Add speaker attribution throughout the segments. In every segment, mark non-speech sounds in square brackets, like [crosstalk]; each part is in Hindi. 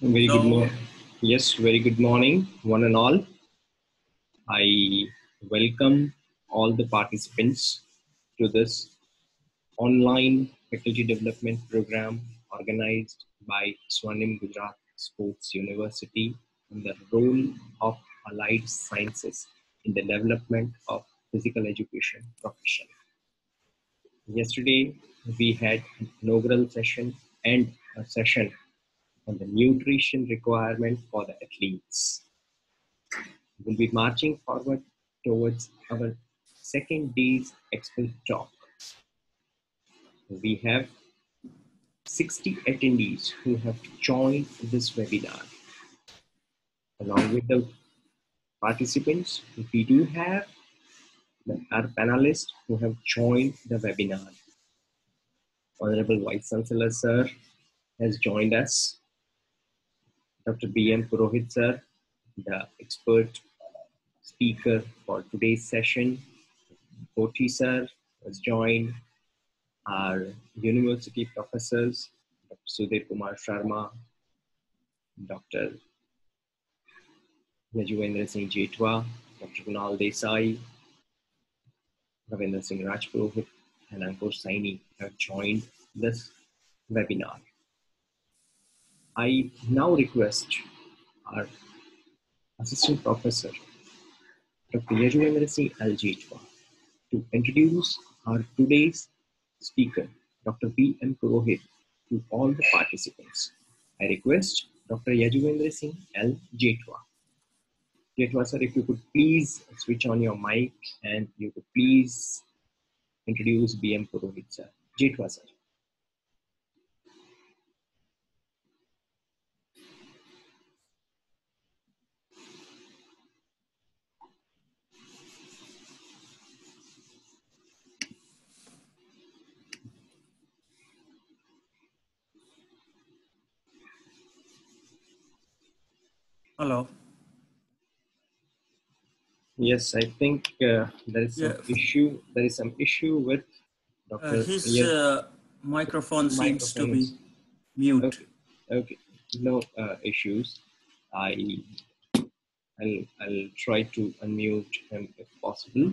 Speaker 1: Very good morning. Yes, very good morning, one and all. I welcome all the participants to this online faculty development program organized by Swarnim Gujarat Sports University on the role of allied sciences in the development of physical education profession. Yesterday, we had an inaugural session and a session on the nutrition requirement for the athletes. We'll be marching forward towards our second day's expert talk. We have 60 attendees who have joined this webinar. Along with the participants, we do have our panelists who have joined the webinar. Honorable Vice Chancellor Sir has joined us. Dr. B.M. Purohit Sir, the expert speaker for today's session. Koti Sir has joined our university professors, Dr. Sudhir Kumar Sharma, Dr. Yajuvendra Singh Jetwa, Dr. Kunal Desai, Ravindra Singh Rajpurohit, and Ankur Saini have joined this webinar. I now request our Assistant Professor, Dr. Yajuvendra Singh Aljitwa, to introduce our today's speaker, Dr. B. M. Purohit, to all the participants. I request Dr. Yajuvendra Singh L. Jetwa. Jetwa sir, if you could please switch on your mic and you could please introduce B. M. Purohit sir. Jetwa sir.
Speaker 2: Hello.
Speaker 1: Yes, I think uh, there is some issue. There is some issue with Dr.
Speaker 2: Uh, his
Speaker 1: Yes.
Speaker 2: uh, microphone seems to be
Speaker 1: Microphone
Speaker 2: mute.
Speaker 1: Okay. Okay, no uh, issues. I, I'll, I'll try to unmute him if possible.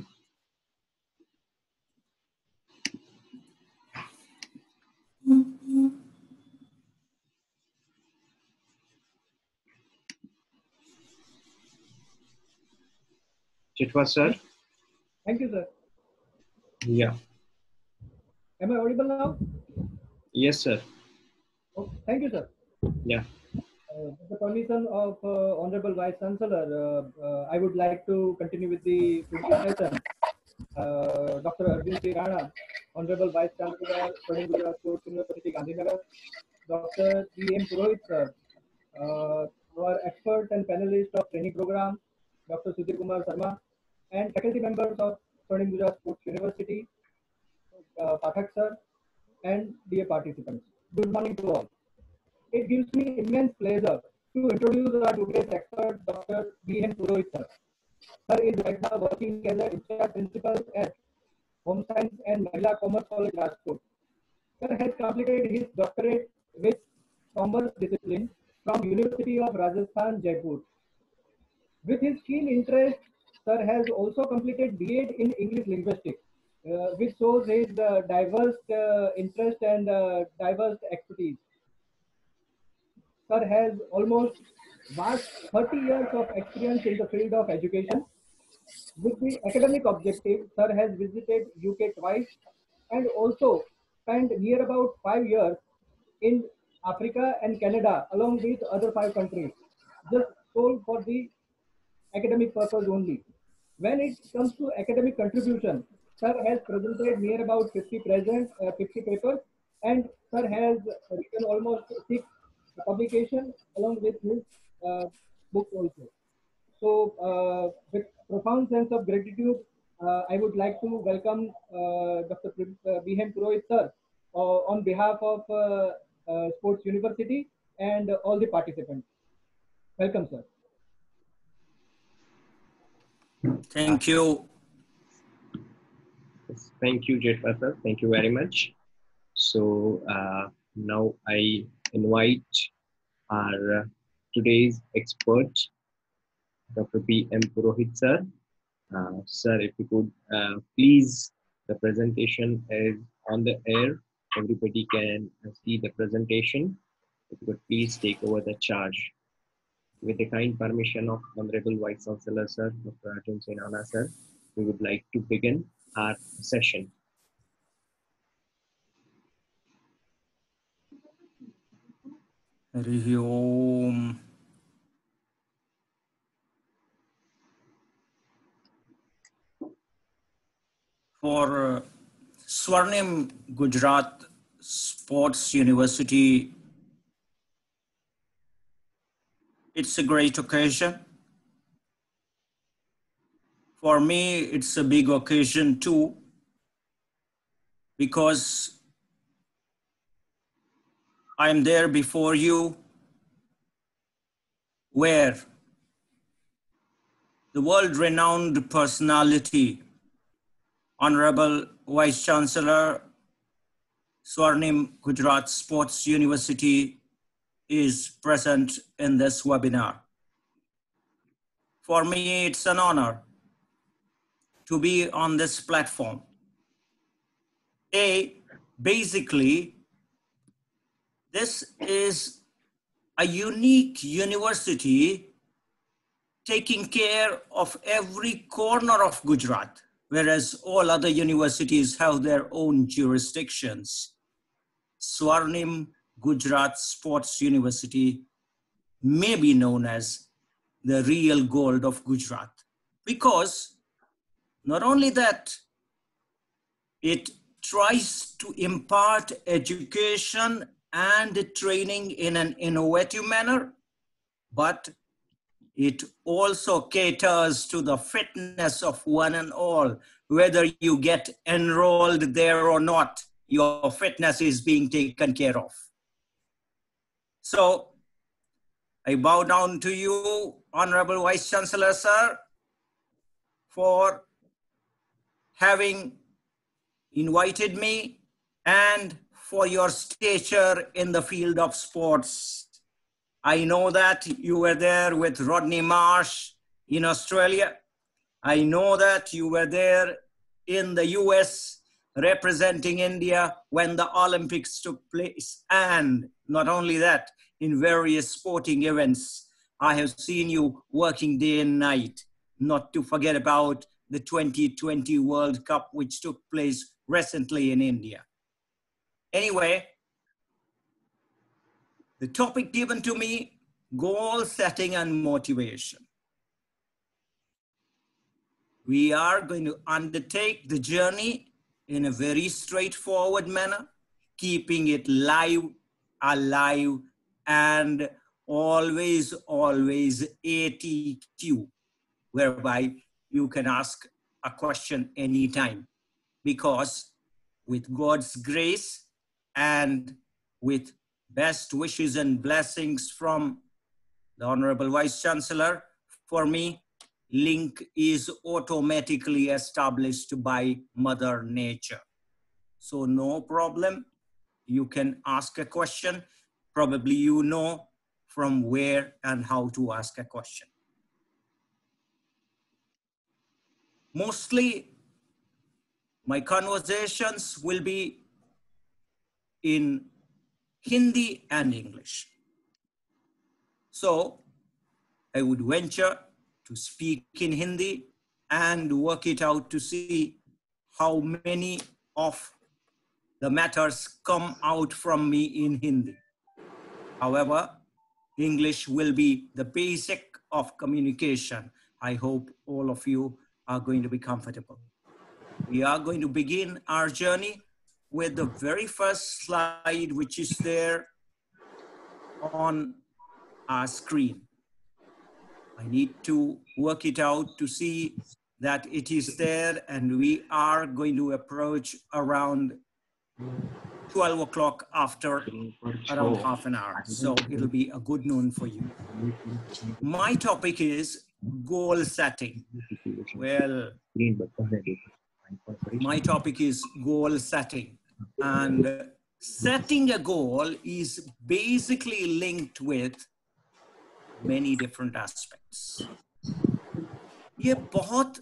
Speaker 1: Chitwa sir?
Speaker 3: Thank you, sir.
Speaker 1: Yeah.
Speaker 3: Am I audible now?
Speaker 1: Yes, sir.
Speaker 3: Oh, thank you, sir.
Speaker 1: Yeah.
Speaker 3: Uh, with the permission of uh, Honorable Vice Chancellor, uh, uh, I would like to continue with the presentation. Uh, Dr. Arjun C. Rana, Honorable Vice Chancellor, Swarnim Gujarat Sports University, Gandhinagar, Dr. B. M. Purohit, sir, uh, our expert and panelist of training program, Dr. Sudhir Kumar Sharma, and faculty members of Swarnim Gujarat Sports University, uh, Pathak sir, and dear participants. Good morning to all. It gives me immense pleasure to introduce our today's expert, Dr. B. N. Purohit sir. Sir is right now working as an in-charge principal at Home Science and Mahila Commerce College, Rajkot. Sir has completed his doctorate with commerce discipline from University of Rajasthan, Jaipur. With his keen interest, Sir has also completed B.Ed in English Linguistics, uh, which shows his uh, diverse uh, interest and uh, diverse expertise. Sir has almost vast 30 years of experience in the field of education. With the academic objective, Sir has visited UK twice and also spent near about five years in Africa and Canada along with other five countries, just sold for the academic purpose only. When it comes to academic contribution, Sir has presented near about 50 present, uh, 50 papers, and Sir has written almost six publications along with his uh, book also. So, uh, with profound sense of gratitude, uh, I would like to welcome uh, Dr. Uh, Purohit sir uh, on behalf of Sports University and all the participants. Welcome, sir.
Speaker 2: Thank you.
Speaker 1: Thank you, Jetwa. Thank you very much. So uh, now I invite our uh, today's expert, Dr. B. M. Purohit sir. Uh, sir, if you could uh, please, the presentation is on the air. Everybody can see the presentation. If you could please take over the charge. With the kind permission of Honorable Vice Chancellor Sir, Dr. Arjun Senana Sir, we would like to begin our session.
Speaker 2: हरिः ओम् For uh, Swarnim Gujarat Sports University, it's a great occasion. For me, it's a big occasion too, because I am there before you where the world renowned personality, Honorable Vice Chancellor Swarnim Gujarat Sports University is present in this webinar. For me, it's an honor to be on this platform. A, basically, this is a unique university taking care of every corner of Gujarat, whereas all other universities have their own jurisdictions. Swarnim Gujarat Sports University may be known as the real gold of Gujarat because not only that, it tries to impart education and training in an innovative manner, but it also caters to the fitness of one and all. Whether you get enrolled there or not, your fitness is being taken care of. So I bow down to you, Honorable Vice Chancellor, sir, for having invited me and for your stature in the field of sports. I know that you were there with Rodney Marsh in Australia. I know that you were there in the US representing India when the Olympics took place. And not only that, in various sporting events, I have seen you working day and night, not to forget about the 2020 World Cup, which took place recently in India. Anyway, the topic given to me, goal setting and motivation. We are going to undertake the journey in a very straightforward manner, keeping it live, alive, and always, always ATQ, whereby you can ask a question anytime. Because with God's grace, and with best wishes and blessings from the Honorable Vice Chancellor, for me, link is automatically established by Mother Nature. So no problem. You can ask a question. Probably you know from where and how to ask a question. Mostly my conversations will be in Hindi and English. So I would venture to speak in Hindi and work it out to see how many of the matters come out from me in Hindi. However, English will be the basic of communication. I hope all of you are going to be comfortable. We are going to begin our journey with the very first slide, which is there on our screen. I need to work it out to see that it is there and we are going to approach around 12 o'clock after around half an hour. So it'll be a good noon for you. My topic is goal setting. Well, my topic is goal setting. And setting a goal is basically linked with many different aspects. ये बहुत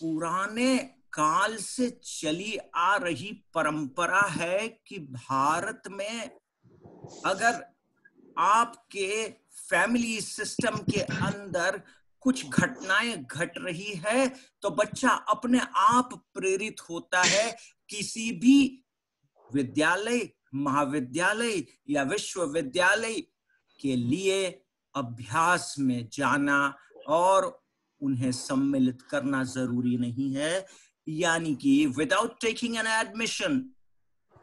Speaker 2: पुराने काल से चली आ रही परंपरा है कि भारत में अगर आपके फैमिली सिस्टम के अंदर कुछ घटनाएँ घट रही है तो बच्चा अपने आप प्रेरित होता है किसी भी विद्यालय, महाविद्यालय या विश्वविद्यालय के लिए अभ्यास में जाना और उन्हें सम्मिलित करना ज़रूरी नहीं है यानी कि without taking an admission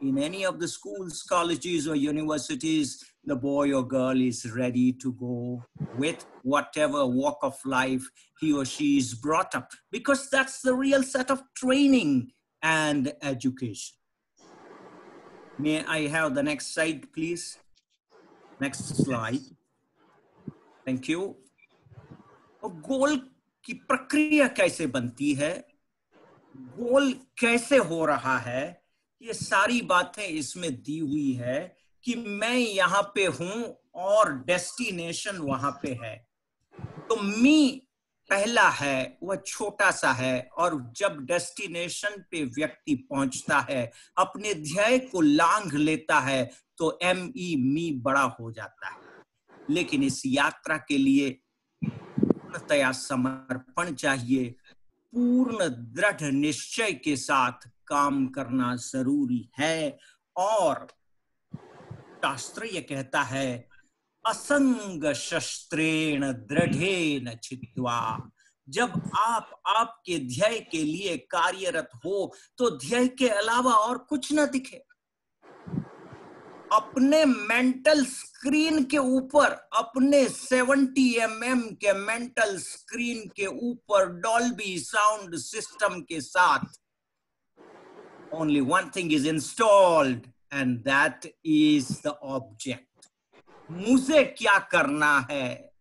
Speaker 2: in any of the school colleges और यूनिवर्सिटीज द बॉय और girl is ready to go with whatever walk of life he और she is brought up because that's the real set of training and education May I have the next slide, please? Next slide. Thank you. Goal की प्रक्रिया कैसे बनती है? गोल कैसे हो रहा है? ये सारी बातें इसमें दी हुई है कि मैं यहाँ पे हूँ और डेस्टिनेशन वहाँ पे है। तो मी पहला है, वह छोटा सा है और जब डेस्टिनेशन पे व्यक्ति पहुँचता है, अपने ध्येय को लांघ लेता है तो एम ई मी बड़ा हो जाता है। लेकिन इस यात्रा के लिए पूर्णतया समर्पण चाहिए, पूर्ण दृढ़ निश्चय के साथ काम करना ज़रूरी है। और शास्त्र कहता है, असंग शस्त्रेण दृढ़ेन छित्वा। जब आप आपके ध्यय के लिए कार्यरत हो तो ध्यय के अलावा और कुछ न दिखे। अपने मेंटल स्क्रीन के ऊपर, अपने 70 एम mm के मेंटल स्क्रीन के ऊपर डॉल्बी साउंड सिस्टम के साथ only one thing is installed and that is the object मुझे क्या करना है?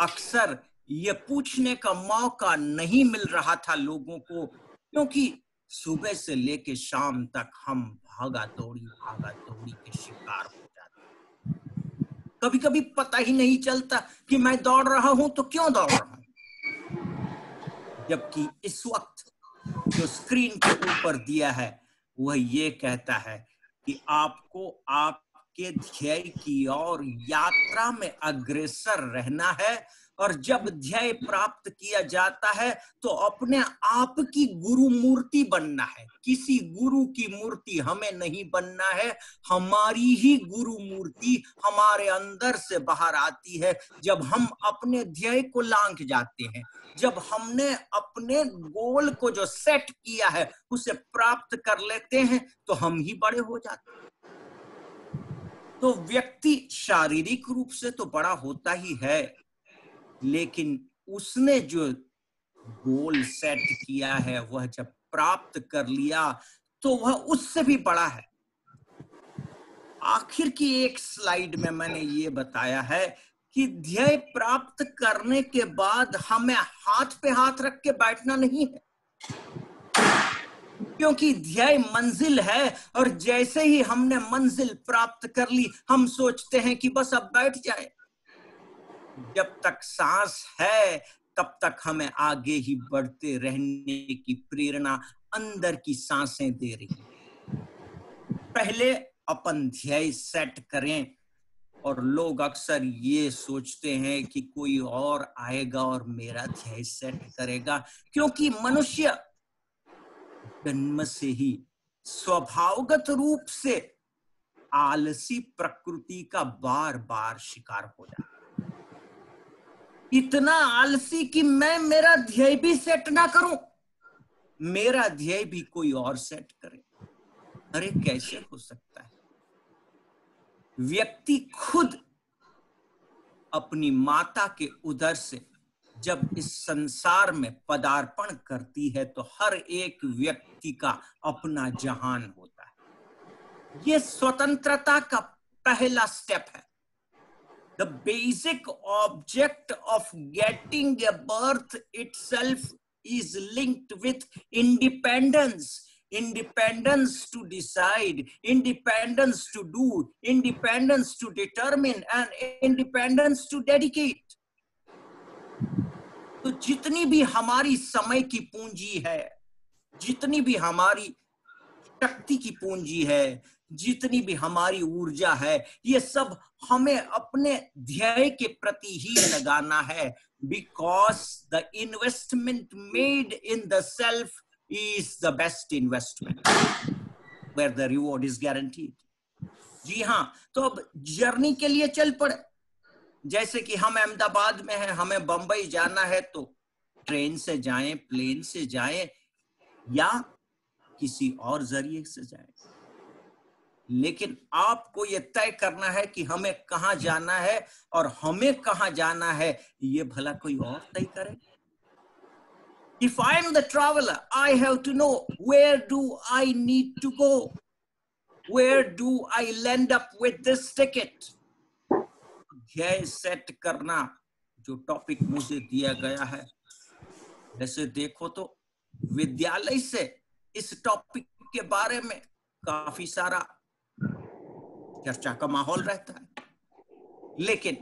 Speaker 2: अक्सर ये पूछने का मौका नहीं मिल रहा था लोगों को, क्योंकि सुबह से लेके शाम तक हम भागा दौड़ी भागा दौड़ी के शिकार हो जाते कभी कभी पता ही नहीं चलता कि मैं दौड़ रहा हूँ तो क्यों दौड़ रहा हूँ? जबकि इस वक्त जो स्क्रीन के ऊपर दिया है, वह ये कहता है कि आपको आपके ध्येय की ओर यात्रा में अग्रसर रहना है और जब ध्येय प्राप्त किया जाता है तो अपने आप की गुरु मूर्ति बनना है। किसी गुरु की मूर्ति हमें नहीं बनना है। हमारी ही गुरु मूर्ति हमारे अंदर से बाहर आती है। जब हम अपने ध्येय को लांघ जाते हैं, जब हमने अपने गोल को जो सेट किया है, उसे प्राप्त कर लेते हैं तो हम ही बड़े हो जाते हैं। तो व्यक्ति शारीरिक रूप से तो बड़ा होता ही है लेकिन उसने जो गोल सेट किया है, वह जब प्राप्त कर लिया तो वह उससे भी बड़ा है। आखिर की एक स्लाइड में मैंने ये बताया है कि ध्येय प्राप्त करने के बाद हमें हाथ पे हाथ रख के बैठना नहीं है। क्योंकि ध्येय मंजिल है, और जैसे ही हमने मंजिल प्राप्त कर ली, हम सोचते हैं कि बस अब बैठ जाए। जब तक सांस है, तब तक हमें आगे ही बढ़ते रहने की प्रेरणा अंदर की साँसें दे रही पहले अपन ध्येय सेट करें और लोग अक्सर ये सोचते हैं कि कोई और आएगा और मेरा ध्येय सेट करेगा, क्योंकि मनुष्य जन्म से ही स्वभावगत रूप से आलसी प्रकृति का बार बार शिकार हो जाता इतना आलसी कि मैं मेरा ध्येय भी सेट ना करूँ। मेरा ध्येय भी कोई और सेट करे। अरे, कैसे हो सकता है? व्यक्ति खुद अपनी माता के उदर से जब इस संसार में पदार्पण करती है तो हर एक व्यक्ति का अपना जहान होता है। ये स्वतंत्रता का पहला स्टेप है। The basic object of getting a birth itself is linked with independence independence to decide, independence to do, independence to determine, and independence to dedicate. तो जितनी भी हमारी समय की पूंजी है जितनी भी हमारी शक्ति की पूंजी है जितनी भी हमारी ऊर्जा है, ये सब हमें अपने ध्येय के प्रति ही लगाना है। Because the investment made in the self is the best investment where the reward is guaranteed जी हाँ तो अब जर्नी के लिए चल पड़े। जैसे कि हम अहमदाबाद में हैं, हमें बंबई जाना है तो ट्रेन से जाएँ प्लेन से जाएँ, या किसी और ज़रिए से जाएँ। लेकिन आपको यह तय करना है कि हमें कहा जाना है और हमें कहा जाना है ये भला कोई और तय करे If I am the traveler, I have to know where do I need to go? Where do I land up with this ticket? ध्येय सेट करना जो टॉपिक मुझे दिया गया है वैसे देखो तो विद्यालय से इस टॉपिक के बारे में काफ़ी सारा चर्चा का माहौल रहता है। लेकिन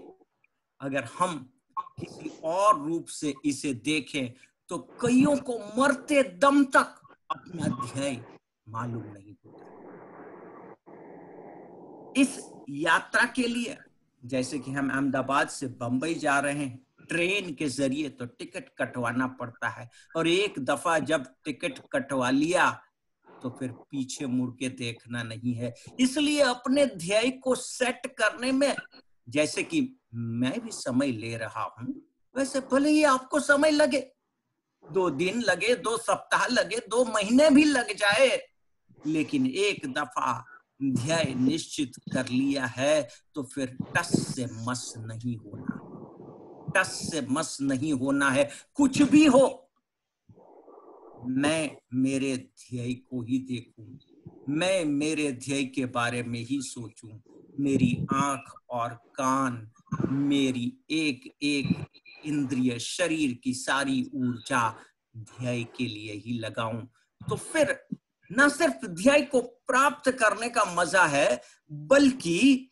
Speaker 2: अगर हम किसी और रूप से इसे देखें तो कईयों को मरते दम तक अपना ध्येय मालूम नहीं होता। इस यात्रा के लिए, जैसे कि हम अहमदाबाद से बंबई जा रहे हैं, ट्रेन के ज़रिए तो टिकट कटवाना पड़ता है। और एक दफ़ा जब टिकट कटवा लिया तो फिर पीछे मुड़ के देखना नहीं है। इसलिए अपने ध्येय को सेट करने में, जैसे कि मैं भी समय ले रहा हूँ, वैसे भले ही आपको समय लगे, दो दिन लगे, दो सप्ताह लगे, दो महीने भी लग जाए, लेकिन एक दफ़ा ध्येय निश्चित कर लिया है तो फिर टस से मस नहीं होना। टस से मस नहीं होना है। कुछ भी हो मैं मेरे ध्येय को ही देखूँ। मैं मेरे ध्येय के बारे में ही सोचूं। मेरी आँख और कान, मेरी एक एक इंद्रिय शरीर की सारी ऊर्जा ध्येय के लिए ही लगाऊँ। तो फिर न सिर्फ़ ध्येय को प्राप्त करने का मज़ा है, बल्कि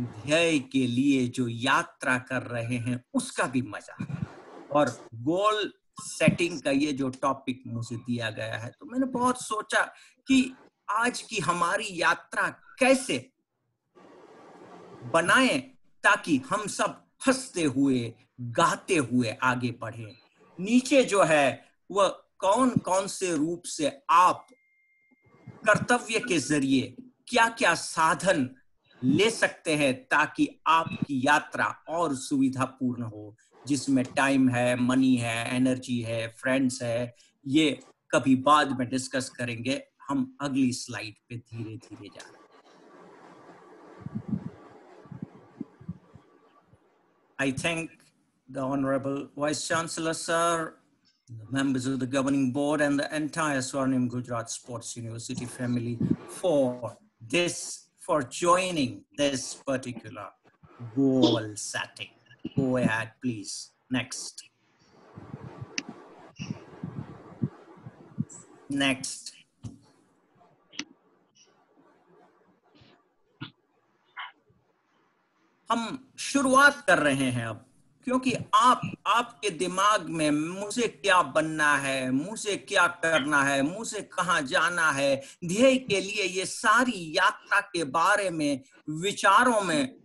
Speaker 2: ध्येय के लिए जो यात्रा कर रहे हैं, उसका भी मज़ा है। और गोल सेटिंग का ये जो टॉपिक मुझे दिया गया है तो मैंने बहुत सोचा कि आज की हमारी यात्रा कैसे बनाएँ ताकि हम सब हँसते हुए, गाते हुए आगे बढ़े। नीचे जो है, वह कौन कौन से रूप से आप कर्तव्य के ज़रिए क्या क्या साधन ले सकते हैं ताकि आपकी यात्रा और सुविधापूर्ण हो? जिसमें टाइम है मनी है एनर्जी है फ्रेंड्स है ये कभी बाद में डिस्कस करेंगे हम अगली स्लाइड पे धीरे धीरे जा रहे हैं I thank the Honorable Vice Chancellor, sir, the members of the governing board, and the entire Swarnim Gujarat Sports University family for this, for joining this particular goal setting. Go ahead, please. Next. Next. हम शुरुआत कर रहे हैं अब क्योंकि आप आपके दिमाग में मुझे क्या बनना है मुझे क्या करना है मुझे कहाँ जाना है ध्येय के लिए ये सारी यात्रा के बारे में विचारों में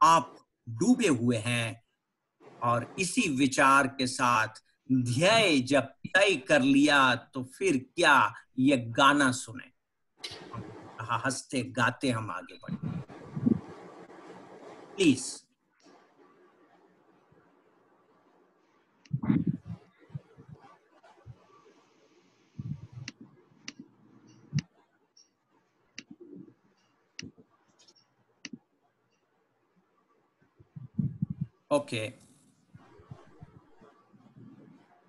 Speaker 2: आप डूबे हुए हैं और इसी विचार के साथ ध्येय जब तय कर लिया तो फिर क्या ये गाना सुने? हँसते गाते हम आगे बढ़े। Please okay.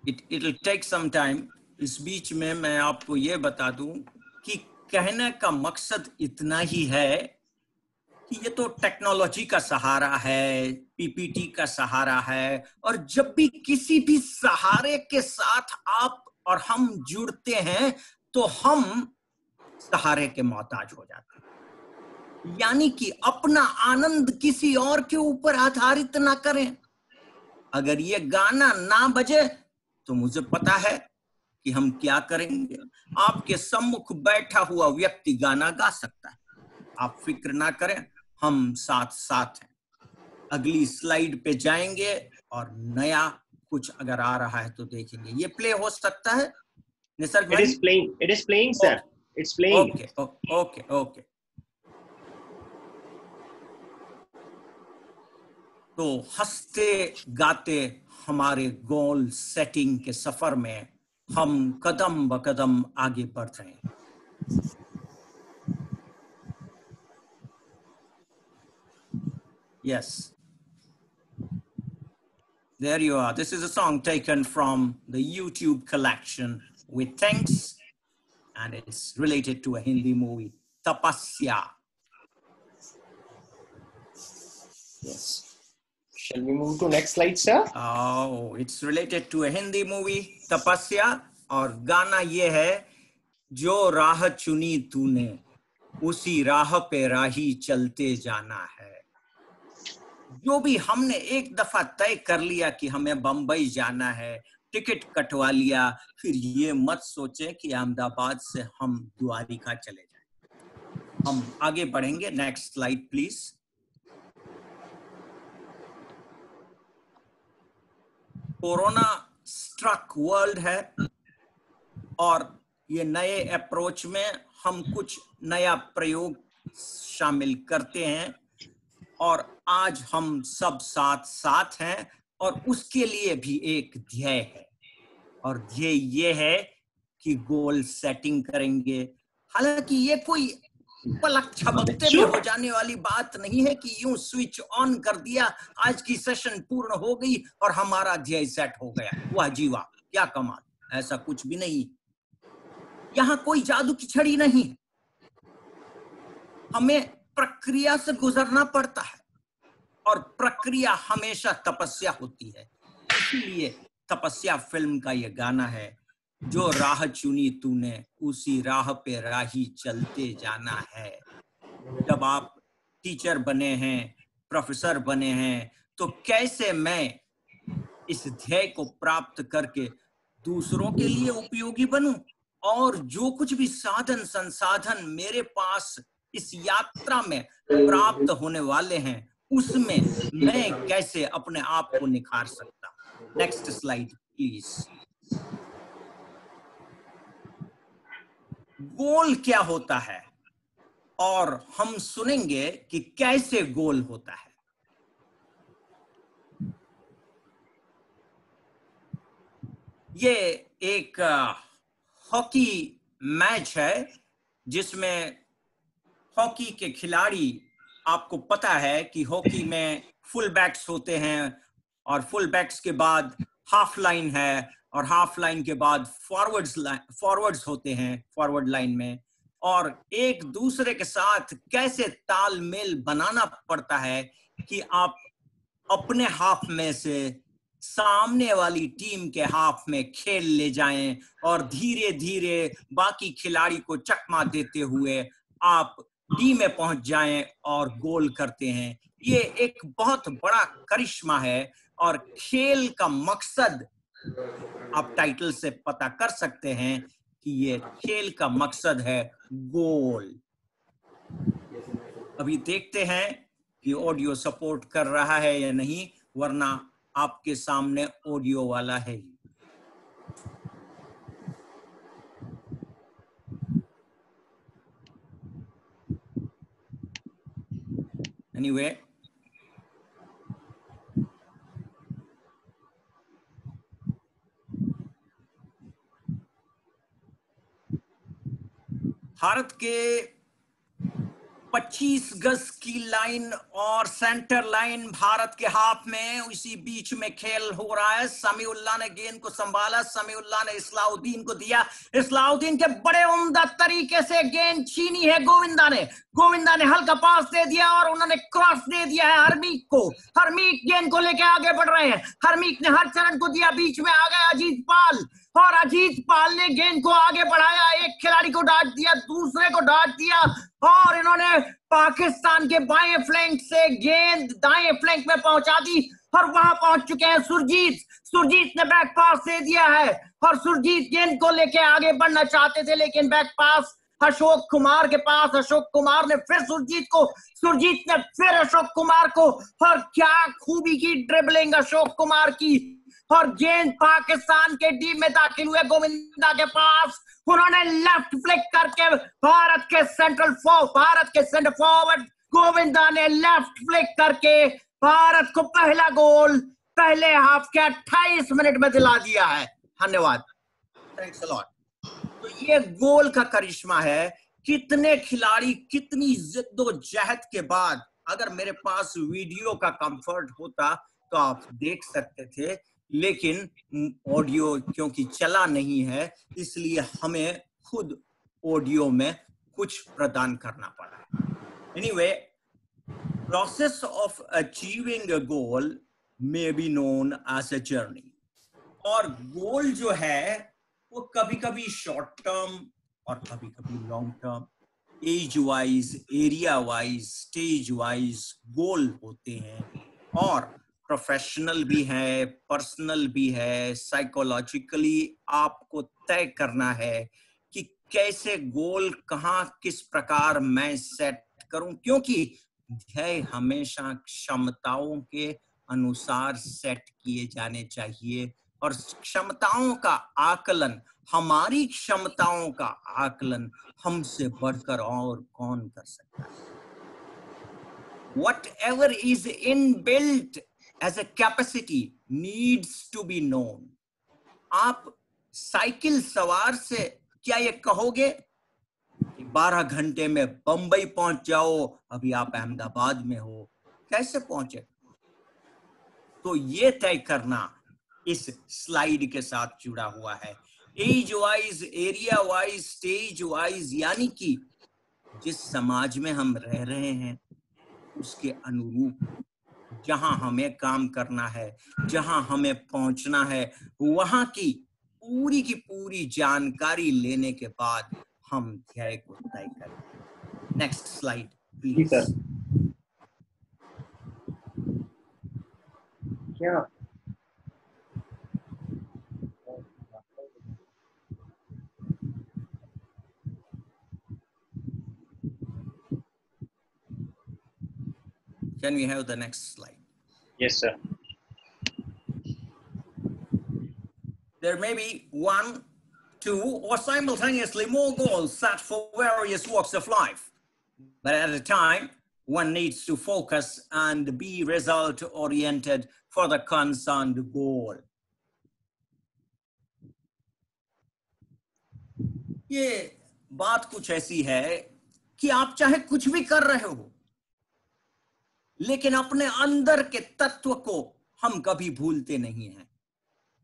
Speaker 2: It, it'll take some time. इस बीच में मैं आपको ये बता दूँ कि कहने का मकसद इतना ही है कि ये तो टेक्नोलॉजी का सहारा है पीपीटी का सहारा है, और जब भी किसी भी सहारे के साथ आप और हम जुड़ते हैं तो हम सहारे के मोहताज हो जाते हैं। यानी कि अपना आनंद किसी और के ऊपर आधारित ना करें। अगर ये गाना ना बजे तो मुझे पता है कि हम क्या करेंगे। आपके सम्मुख बैठा हुआ व्यक्ति गाना गा सकता है। आप फ़िक्र ना करें हम साथ साथ हैं। अगली स्लाइड पे जाएँगे और नया कुछ अगर आ रहा है तो देखेंगे। ये प्ले हो सकता है? Nisarg
Speaker 1: It is playing. It is playing, sir. It's playing.
Speaker 2: Okay okay okay. तो हँसते गाते हमारे गोल सेटिंग के सफर में हम कदम ब कदम आगे बढ़ रहे हैं Yes. There you are. This is a song taken from the YouTube collection with thanks, and it's related to a Hindi movie, Tapasya.
Speaker 1: Yes. Shall we move to next slide, sir?
Speaker 2: Oh, it's related to a Hindi movie, Tapasya, और गाना ये है जो राह चुनी तूने उसी राह पे राही चलते जाना है। जो भी हमने एक दफ़ा तय कर लिया कि हमें बंबई जाना है टिकट कटवा लिया फिर ये मत सोचे कि अहमदाबाद से हम द्वारिका चले जाएँ। हम आगे बढ़ेंगे। Next slide please corona struck world है और ये नए अप्रोच में हम कुछ नया प्रयोग शामिल करते हैं और आज हम सब साथ साथ हैं और उसके लिए भी एक ध्येय है। और ध्येय ये है कि गोल सेटिंग करेंगे। हालाँकि ये कोई पलक झपकते में हो जाने वाली बात नहीं है कि यूँ स्विच ऑन कर दिया आज की सेशन पूर्ण हो गई और हमारा ध्येय सेट हो गया। वाह जीवा क्या कमाल ऐसा कुछ भी नहीं। यहाँ कोई जादू की छड़ी नहीं। हमें प्रक्रिया से गुजरना पड़ता है और प्रक्रिया हमेशा तपस्या होती है। इसलिए तपस्या फ़िल्म का ये गाना है जो राह चुनी तूने, उसी राह पे राही चलते जाना है। जब आप टीचर बने हैं, प्रोफेसर बने हैं तो कैसे मैं इस ध्येय को प्राप्त करके दूसरों के लिए उपयोगी बनूं? और जो कुछ भी साधन, संसाधन मेरे पास इस यात्रा में प्राप्त होने वाले हैं, उसमें मैं कैसे अपने आप को निखार सकता? नेक्स्ट स्लाइड प्लीज़ गोल क्या होता है? और हम सुनेंगे कि कैसे गोल होता है। ये एक हॉकी मैच है, जिसमें हॉकी के खिलाड़ी, आपको पता है कि हॉकी में फुल बैक्स होते हैं, और फुल बैक्स के बाद हाफ़ लाइन है और हाफ़ लाइन के बाद फॉरवर्ड्स फॉरवर्ड्स होते हैं फॉरवर्ड लाइन में। और एक दूसरे के साथ कैसे तालमेल बनाना पड़ता है कि आप अपने हाफ़ में से सामने वाली टीम के हाफ़ में खेल ले जाएँ और धीरे धीरे बाकी खिलाड़ी को चकमा देते हुए आप डी में पहुँच जाएँ और गोल करते हैं। ये एक बहुत बड़ा करिश्मा है और खेल का मकसद आप टाइटल से पता कर सकते हैं कि ये खेल का मकसद है गोल अभी देखते हैं कि ऑडियो सपोर्ट कर रहा है या नहीं, वरना आपके सामने ऑडियो वाला है ही। Anyway भारत के 25 गज की लाइन और सेंटर लाइन भारत के हाफ़ में, उसी बीच में खेल हो रहा है। समीउल्लाह ने गेंद को संभाला, समीउल्लाह ने इस्लाउद्दीन को दिया। इस्लाउद्दीन के बड़े उम्दा तरीके से गेंद छीनी है गोविंदा ने। गोविंदा ने हल्का पास दे दिया और उन्होंने क्रॉस दे दिया है हरमीत को। हरमीत गेंद को लेके आगे बढ़ रहे हैं। हरमीत ने हर चरण को दिया, बीच में आ गया अजीत पाल। और अजीत पाल ने गेंद को आगे बढ़ाया, एक खिलाड़ी को डांट दिया, दूसरे को डांट दिया, और इन्होंने पाकिस्तान के बाएँ फ्लैंक से गेंद दाएँ फ्लैंक में पहुँचा दी, और वहाँ पहुँच चुके हैं सुरजीत। सुरजीत ने बैक पास दे दिया है, और सुरजीत गेंद को लेके आगे बढ़ना चाहते थे, लेकिन बैक पास अशोक कुमार के पास, अशोक कुमार ने फिर सुरजीत को, सुरजीत ने फिर अशोक कुमार को, और क्या खूबी की ड्रिबलिंग अशोक कुमार की। और गेंद पाकिस्तान के टीम में दाखिल हुए गोविंदा के पास। उन्होंने लेफ़्ट फ्लिक करके भारत के सेंट्रल भारत के सेंटर फॉरवर्ड गोविंदा ने लेफ़्ट फ्लिक करके भारत को पहला गोल पहले हाफ़ के 28 मिनट में दिला दिया है। धन्यवाद। तो ये गोल का करिश्मा है। कितने खिलाड़ी, कितनी जिद्दोजहद के बाद अगर मेरे पास वीडियो का कंफर्ट होता तो आप देख सकते थे। लेकिन ऑडियो क्योंकि चला नहीं है, इसलिए हमें खुद ऑडियो में कुछ प्रदान करना पड़ा। Anyway process of achieving a goal may be known as a journey और गोल जो है, वो कभी कभी शॉर्ट टर्म और कभी कभी long term age wise area wise stage wise goal होते हैं। और प्रोफेशनल भी है पर्सनल भी है साइकोलॉजिकली आपको तय करना है कि कैसे गोल कहाँ, किस प्रकार मैं सेट करूँ, क्योंकि ध्येय हमेशा क्षमताओं के अनुसार सेट किए जाने चाहिए और क्षमताओं का आकलन, हमारी क्षमताओं का आकलन हमसे बढ़कर और कौन कर सकता है? Whatever is in built as a capacity needs to be known आप साइकिल सवार से क्या ये कहोगे 12 घंटे में बंबई पहुँच जाओ, अभी आप अहमदाबाद में हो। कैसे पहुँचे? तो ये तय करना इस स्लाइड के साथ जुड़ा हुआ है। Age wise, area wise, stage wise, यानी कि जिस समाज में हम रह रहे हैं, उसके अनुरूप जहाँ हमें काम करना है, जहाँ हमें पहुँचना है, वहाँ की पूरी की पूरी जानकारी लेने के बाद हम ध्याय को तय करें नेक्स्ट स्लाइड प्लीज़
Speaker 1: क्या
Speaker 2: Can we have the next slide?
Speaker 1: Yes, sir.
Speaker 2: There may be one, two, or simultaneously more goals set for various walks of life. But at a time, one needs to focus and be result oriented for the concerned goal. ये बात कुछ ऐसी है कि आप चाहे कुछ भी कर रहे हो लेकिन अपने अंदर के तत्व को हम कभी भूलते नहीं हैं।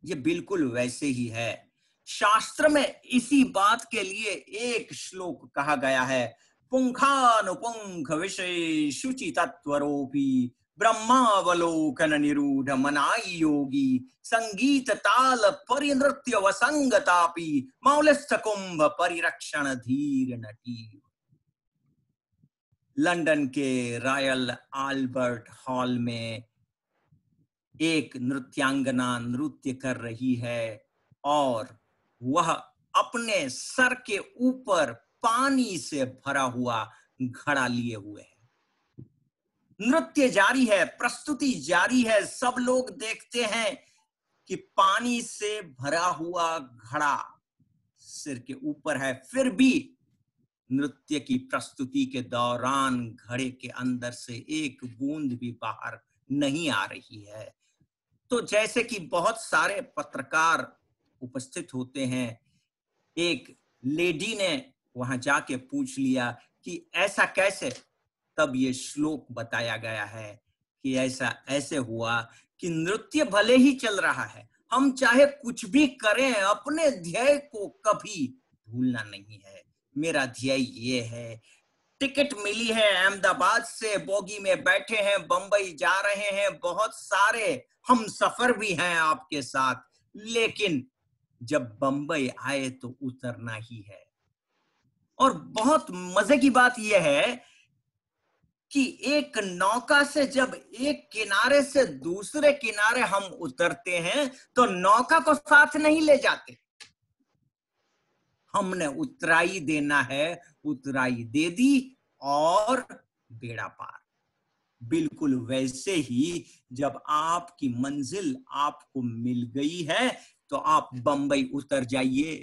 Speaker 2: ये बिल्कुल वैसे ही है। शास्त्र में इसी बात के लिए एक श्लोक कहा गया है, पुंखानुपुंख विषय शुचि तत्वरोपी ब्रह्मावलोकन निरूढ़ मनाई योगी संगीत ताल परिनृत्य वसंगतापी मौलस्थ कुंभ परिरक्षण धीर नटी। लंदन के रॉयल आल्बर्ट हॉल में एक नृत्यांगना नृत्य कर रही है और वह अपने सर के ऊपर पानी से भरा हुआ घड़ा लिए हुए है। नृत्य जारी है, प्रस्तुति जारी है, सब लोग देखते हैं कि पानी से भरा हुआ घड़ा सिर के ऊपर है, फिर भी नृत्य की प्रस्तुति के दौरान घड़े के अंदर से एक बूंद भी बाहर नहीं आ रही है। तो जैसे कि बहुत सारे पत्रकार उपस्थित होते हैं, एक लेडी ने वहाँ जाके पूछ लिया कि ऐसा कैसे? तब ये श्लोक बताया गया है कि ऐसा, ऐसे हुआ कि नृत्य भले ही चल रहा है, हम चाहे कुछ भी करें, अपने ध्येय को कभी भूलना नहीं है। मेरा ध्येय ये है। टिकट मिली है अहमदाबाद से, बोगी में बैठे हैं, बंबई जा रहे हैं, बहुत सारे हम सफ़र भी हैं आपके साथ। लेकिन जब बंबई आए तो उतरना ही है। और बहुत मज़े की बात यह है कि एक नौका से जब एक किनारे से दूसरे किनारे हम उतरते हैं तो नौका को साथ नहीं ले जाते। हमने उतराई देना है, उतराई दे दी और बेड़ा पार। बिल्कुल वैसे ही जब आपकी मंजिल आपको मिल गई है तो आप बंबई उतर जाइए,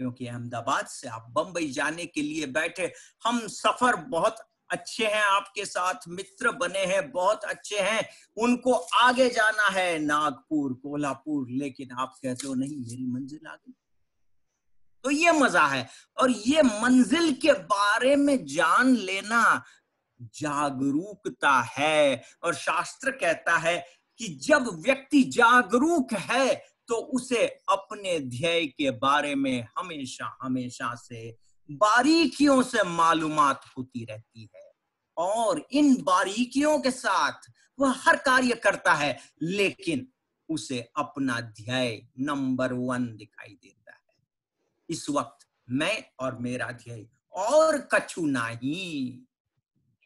Speaker 2: क्योंकि अहमदाबाद से आप बंबई जाने के लिए बैठे। हम सफ़र बहुत अच्छे हैं आपके साथ, मित्र बने हैं, बहुत अच्छे हैं। उनको आगे जाना है नागपुर, कोल्हापुर, लेकिन आप कहते हो नहीं, मेरी मंजिल आ गई। तो ये मज़ा है। और ये मंजिल के बारे में जान लेना जागरूकता है। और शास्त्र कहता है कि जब व्यक्ति जागरूक है तो उसे अपने ध्येय के बारे में हमेशा हमेशा से बारीकियों से मालूमात होती रहती है। और इन बारीकियों के साथ वह हर कार्य करता है, लेकिन उसे अपना ध्येय नंबर वन दिखाई देता इस वक्त मैं और मेरा ध्येय और कछु नहीं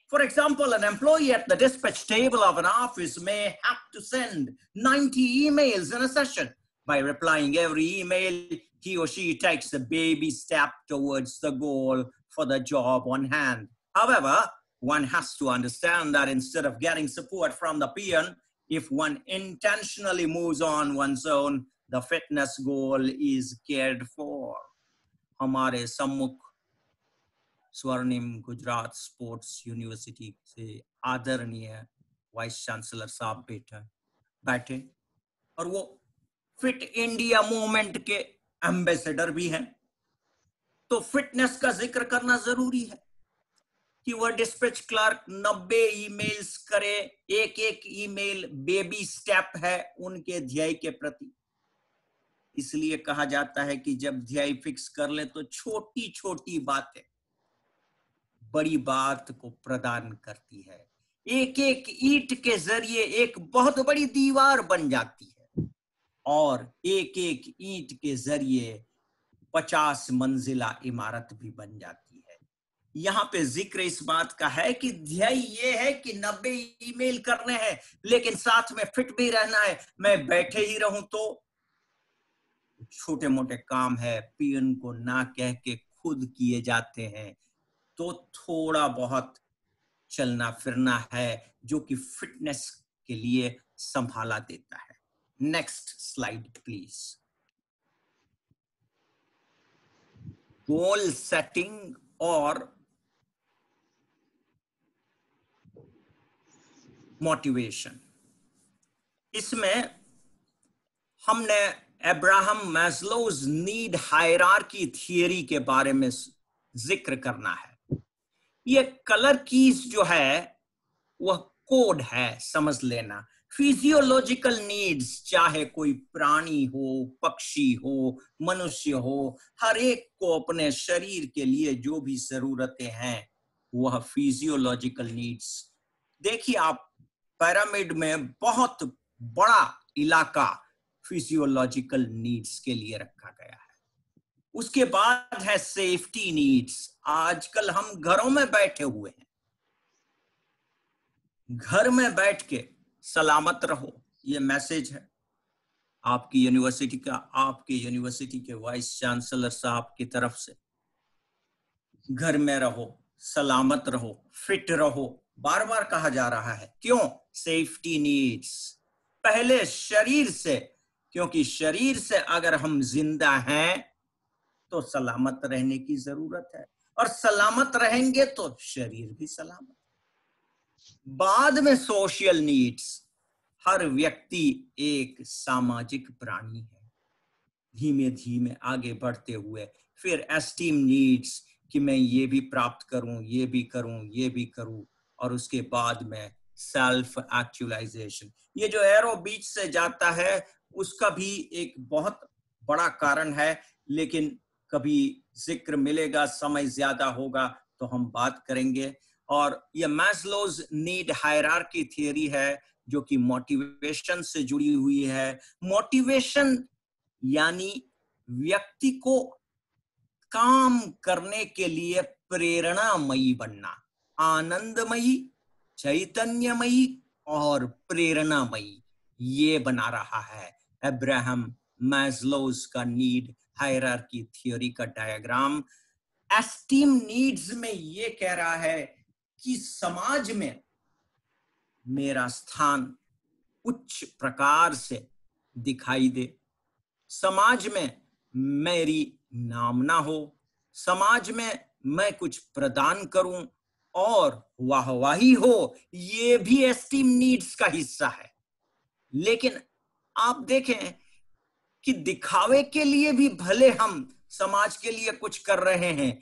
Speaker 2: For example, an employee at the dispatch table of an office may have to send 90 emails in a session. By replying every email, he or she takes a baby step towards the goal for the job on hand. However, one has to understand that instead of getting support from the peon, if one intentionally moves on one's own, the fitness goal is cared for. हमारे सम्मुख स्वर्णिम गुजरात स्पोर्ट्स यूनिवर्सिटी से आदरणीय वाइस चांसलर साहब बैठे बैठे और वो फिट इंडिया मूवमेंट के एम्बेसडर भी हैं। तो फिटनेस का ज़िक्र करना ज़रूरी है कि वह डिस्पैच क्लर्क 90 ईमेल्स करे एक एक ईमेल बेबी स्टेप है उनके ध्येय के प्रति। इसलिए कहा जाता है कि जब ध्येय फिक्स कर ले तो छोटी छोटी बातें बड़ी बात को प्रदान करती है। एक एक ईट के ज़रिए एक बहुत बड़ी दीवार बन जाती है और एक एक ईट के ज़रिए पचास मंजिला इमारत भी बन जाती है। यहाँ पे ज़िक्र इस बात का है कि ध्येय ये है कि नब्बे ईमेल करने हैं, लेकिन साथ में फिट भी रहना है। मैं बैठे ही रहूँ तो छोटे मोटे काम है, पीएन को ना कह के खुद किए जाते हैं तो थोड़ा बहुत चलना फिरना है, जो कि फिटनेस के लिए संभाला देता है। Next slide, please. Goal setting और मोटिवेशन। इसमें हमने Abraham Maslow's need hierarchy theory के बारे में ज़िक्र करना है। ये कलर कीज जो है, वह कोड है, समझ लेना। फिजियोलॉजिकल नीड्स चाहे कोई प्राणी हो, पक्षी हो, मनुष्य हो, हर एक को अपने शरीर के लिए जो भी जरूरतें हैं, वह फिजियोलॉजिकल नीड्स देखिए आप पैरामिड में बहुत बड़ा इलाका फिजियोलॉजिकल नीड्स के लिए रखा गया है। उसके बाद है सेफ्टी नीड्स आजकल हम घरों में बैठे हुए हैं। घर में बैठ के सलामत रहो, ये मैसेज है। आपकी यूनिवर्सिटी का, आपके यूनिवर्सिटी के वाइस चांसलर साहब की तरफ़ से। घर में रहो, सलामत रहो फिट रहो। बार बार कहा जा रहा है, क्यों? सेफ्टी नीड्स पहले शरीर से क्योंकि शरीर से अगर हम ज़िंदा हैं तो सलामत रहने की ज़रूरत है। और सलामत रहेंगे तो शरीर भी सलामत बाद में सोशल नीड्स। हर व्यक्ति एक सामाजिक प्राणी है। धीमे धीमे आगे बढ़ते हुए फिर एस्टीम नीड्स कि मैं ये भी प्राप्त करूँ, ये भी करूँ, ये भी करूँ, और उसके बाद में सेल्फ एक्चुअलाइजेशन। ये जो एरो बीच से जाता है उसका भी एक बहुत बड़ा कारण है, लेकिन कभी ज़िक्र मिलेगा, समय ज़्यादा होगा तो हम बात करेंगे। और ये मैस्लोज नीड हायरार की थियरी है, जो कि मोटिवेशन से जुड़ी हुई है। मोटिवेशन यानी व्यक्ति को काम करने के लिए प्रेरणामयी बनना। आनंदमयी, चैतन्यमयी और प्रेरणामयी, ये बना रहा है। अब्राहम मैजलोस का नीड हायरार्की थ्योरी का डायग्राम एस्टीम नीड्स में ये कह रहा है कि समाज में मेरा स्थान उच्च प्रकार से दिखाई दे। समाज में मेरी नामना हो। समाज में मैं कुछ प्रदान करूँ और वाहवाही हो, ये भी एस्टीम नीड्स का हिस्सा है। लेकिन आप देखें कि दिखावे के लिए भी भले हम समाज के लिए कुछ कर रहे हैं,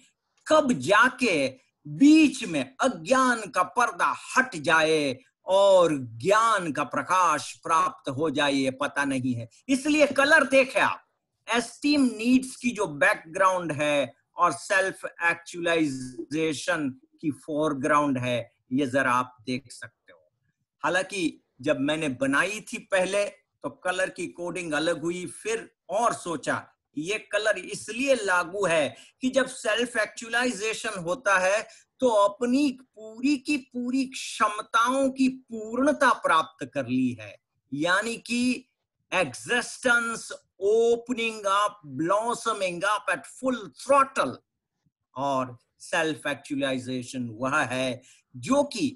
Speaker 2: कब जाके बीच में अज्ञान का पर्दा हट जाए और ज्ञान का प्रकाश प्राप्त हो जाए, ये पता नहीं है। इसलिए कलर देखे आप, एस्टीम नीड्स की जो बैकग्राउंड है और सेल्फ एक्चुअलाइजेशन की फोरग्राउंड है, ये जरा आप देख सकते हो। हालाँकि जब मैंने बनाई थी पहले तो कलर की कोडिंग अलग हुई, फिर और सोचा, ये कलर इसलिए लागू है कि जब सेल्फ एक्चुअलाइजेशन होता है तो अपनी पूरी की पूरी क्षमताओं की पूर्णता प्राप्त कर ली है। यानी कि existence opening up blossoming up at full throttle और सेल्फ एक्चुअलाइजेशन वह है जो कि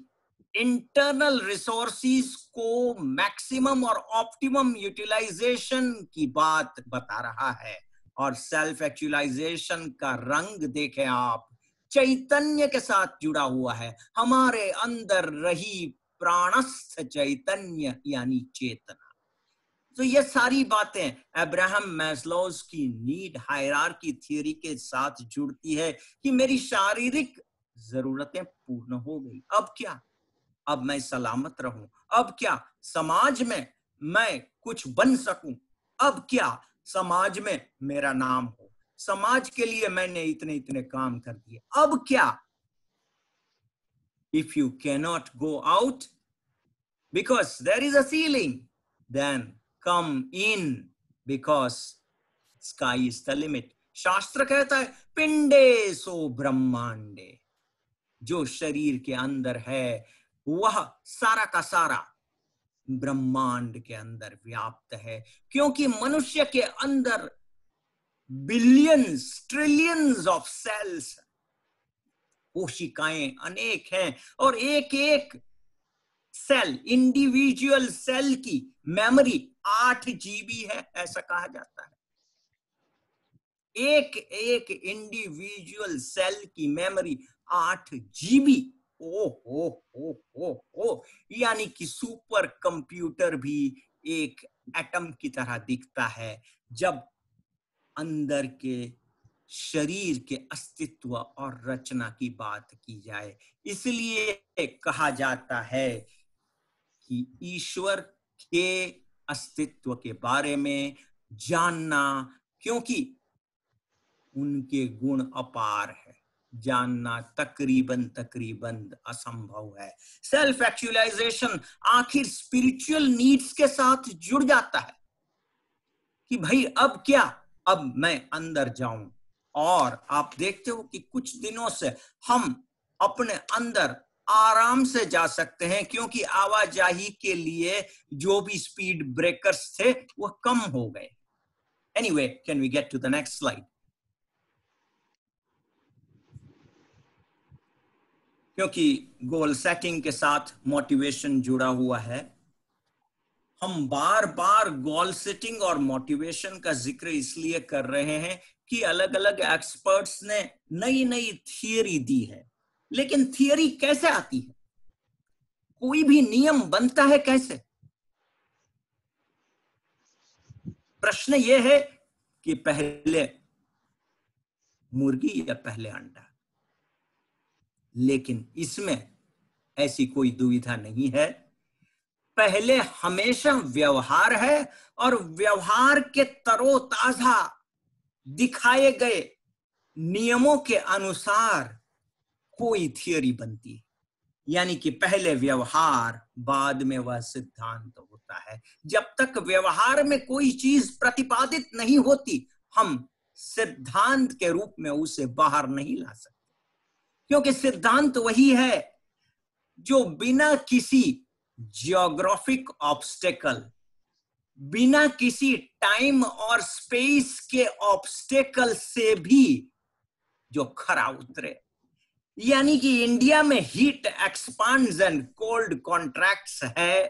Speaker 2: इंटरनल रिसोर्सिस को मैक्सिमम और ऑप्टिमम यूटिलाइजेशन की बात बता रहा है। और सेल्फ एक्चुअलाइजेशन का रंग देखें आप। चैतन्य के साथ जुड़ा हुआ है। हमारे अंदर रही प्राणस्थ चैतन्य, यानी चेतना। तो ये सारी बातें अब्राहम मैस्लोस की नीड हायरार की थियोरी के साथ जुड़ती है कि मेरी शारीरिक जरूरतें पूर्ण हो गई। अब क्या? अब मैं सलामत रहूँ। अब क्या समाज में मैं कुछ बन सकूँ? अब क्या समाज में मेरा नाम हो? समाज के लिए मैंने इतने इतने काम कर दिए। अब क्या? If you cannot go out because there is a ceiling then come in because sky is the limit शास्त्र कहता है, पिंडे सो ब्रह्मांडे, जो शरीर के अंदर है वह सारा का सारा ब्रह्मांड के अंदर व्याप्त है, क्योंकि मनुष्य के अंदर बिलियंस ट्रिलियंस ऑफ़ सेल्स कोशिकाएँ अनेक हैं, और एक एक सेल इंडिविजुअल सेल की मेमोरी आठ जीबी है, ऐसा कहा जाता है। एक एक इंडिविजुअल सेल की मेमोरी आठ जीबी ओ हो हो हो हो यानी कि सुपर कंप्यूटर भी एक एटम की तरह दिखता है, जब अंदर के शरीर के अस्तित्व और रचना की बात की जाए। इसलिए कहा जाता है कि ईश्वर के अस्तित्व के बारे में जानना, क्योंकि उनके गुण अपार है। जानना तकरीबन तकरीबन असंभव है। सेल्फ एक्चुअलाइजेशन आखिर स्पिरिचुअल नीड्स के साथ जुड़ जाता है कि भाई अब क्या? अब मैं अंदर जाऊँ। और आप देखते हो कि कुछ दिनों से हम अपने अंदर आराम से जा सकते हैं, क्योंकि आवाजाही के लिए जो भी स्पीड ब्रेकर्स थे वह कम हो गए। Anyway can we get to the next slide क्योंकि गोल सेटिंग के साथ मोटिवेशन जुड़ा हुआ है। हम बार बार गोल सेटिंग और मोटिवेशन का ज़िक्र इसलिए कर रहे हैं कि अलग अलग एक्सपर्ट्स ने नई नई थियरी दी है। लेकिन थियरी कैसे आती है? कोई भी नियम बनता है कैसे? प्रश्न यह है कि पहले मुर्गी या पहले अंडा? लेकिन इसमें ऐसी कोई दुविधा नहीं है। पहले हमेशा व्यवहार है और व्यवहार के तरोताजा दिखाए गए नियमों के अनुसार कोई थियोरी बनती है। यानी कि पहले व्यवहार, बाद में वह सिद्धांत होता है। जब तक व्यवहार में कोई चीज़ प्रतिपादित नहीं होती, हम सिद्धांत के रूप में उसे बाहर नहीं ला सकते। क्योंकि सिद्धांत वही है जो बिना किसी जियोग्राफिक ऑब्स्टेकल बिना किसी टाइम और स्पेस के ऑब्स्टेकल से भी जो खरा उतरे। यानी कि इंडिया में heat expand and cold contracts है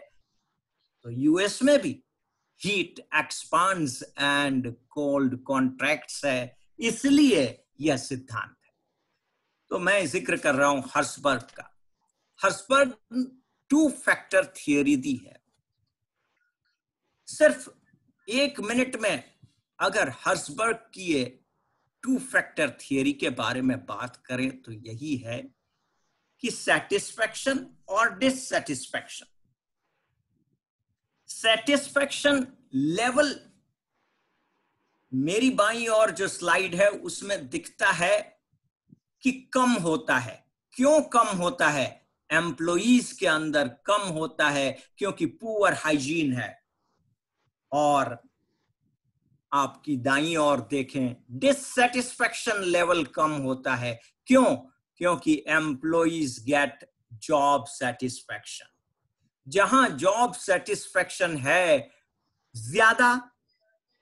Speaker 2: तो यूएस में भी heat expands and cold contracts है। इसलिए यह सिद्धांत तो मैं ज़िक्र कर रहा हूँ हर्सबर्ग का। हर्सबर्ग टू फैक्टर थियोरी दी है। सिर्फ़ एक मिनट में अगर हर्सबर्ग की टू फैक्टर थियोरी के बारे में बात करें तो यही है कि सेटिस्फैक्शन और डिससेटिस्फैक्शन सेटिस्फैक्शन लेवल मेरी बाई और जो स्लाइड है, उसमें दिखता है कि कम होता है। क्यों कम होता है? एम्प्लॉज के अंदर कम होता है क्योंकि पुअर हाइजीन है। और आपकी दाई और देखें डिससेटिस्फेक्शन लेवल कम होता है। क्यों? क्योंकि एम्प्लॉज गेट जॉब सेटिस्फैक्शन जहाँ जॉब सेटिस्फैक्शन है ज़्यादा,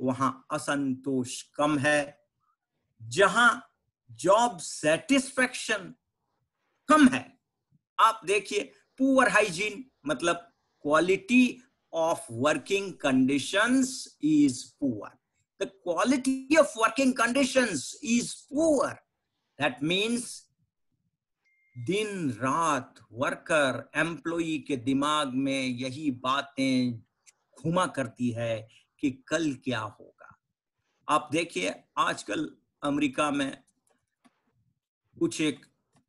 Speaker 2: वहाँ असंतोष कम है। जहाँ जॉब सेटिस्फेक्शन कम है आप देखिए पुअर हाइजीन मतलब quality of working conditions is poor. The quality of working conditions is poor. That means दिन रात वर्कर एम्प्लॉई के दिमाग में यही बातें घुमा करती है कि कल क्या होगा आप देखिए, आजकल अमेरिका में कुछ एक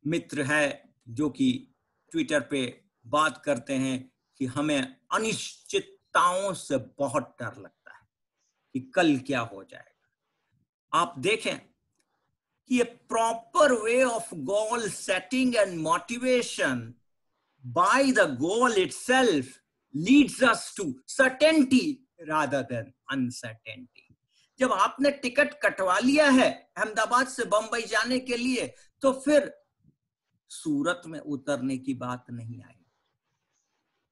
Speaker 2: मित्र है जो कि ट्विटर पे बात करते हैं कि हमें अनिश्चितताओं से बहुत डर लगता है कि कल क्या हो जाएगा। आप देखें कि ये proper way of goal setting and motivation by the goal itself leads us to certainty rather than uncertainty जब आपने टिकट कटवा लिया है अहमदाबाद से बंबई जाने के लिए तो फिर सूरत में उतरने की बात नहीं आई।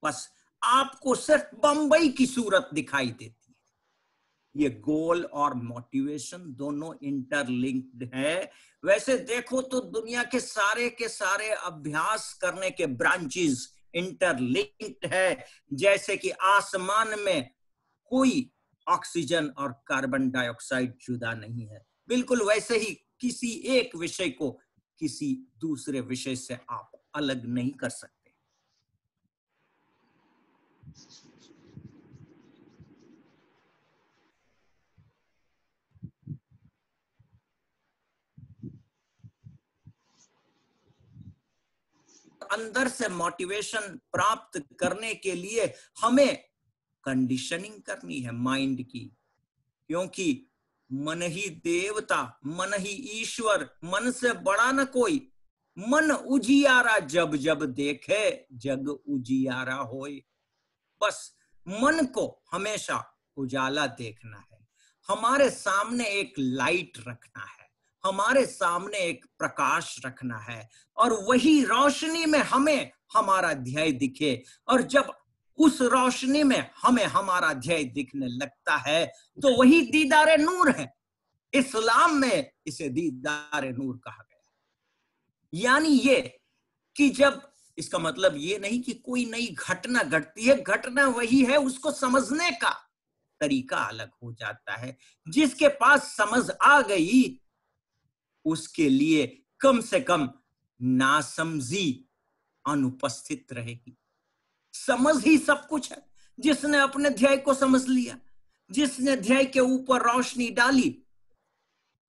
Speaker 2: बस आपको सिर्फ़ बंबई की सूरत दिखाई देती है। ये गोल और मोटिवेशन दोनों इंटरलिंक्ड है। वैसे देखो तो दुनिया के सारे के सारे अभ्यास करने के ब्रांचेस इंटरलिंक्ड है। जैसे कि आसमान में कोई ऑक्सीजन और कार्बन डाइऑक्साइड जुदा नहीं है। बिल्कुल वैसे ही किसी एक विषय को किसी दूसरे विषय से आप अलग नहीं कर सकते। अंदर से मोटिवेशन प्राप्त करने के लिए हमें कंडीशनिंग करनी है माइंड की। क्योंकि मन ही देवता, मन ही ईश्वर, मन से बड़ा न कोई। मन उजियारा जब जब देखे, जग उजियारा होए। बस मन को हमेशा उजाला देखना है। हमारे सामने एक लाइट रखना है। हमारे सामने एक प्रकाश रखना है। और वही रोशनी में हमें हमारा ध्येय दिखे। और जब उस रोशनी में हमें हमारा ध्येय दिखने लगता है। तो वही दीदार नूर है। इस्लाम में इसे दीदार नूर कहा गया यानी ये कि जब इसका मतलब ये नहीं कि कोई नई घटना घटती है, घटना वही है, उसको समझने का तरीका अलग हो जाता है। जिसके पास समझ आ गई, उसके लिए कम से कम नासमझी अनुपस्थित रहेगी। समझ ही सब कुछ है। जिसने अपने ध्याय को समझ लिया, जिसने ध्याय के ऊपर रोशनी डाली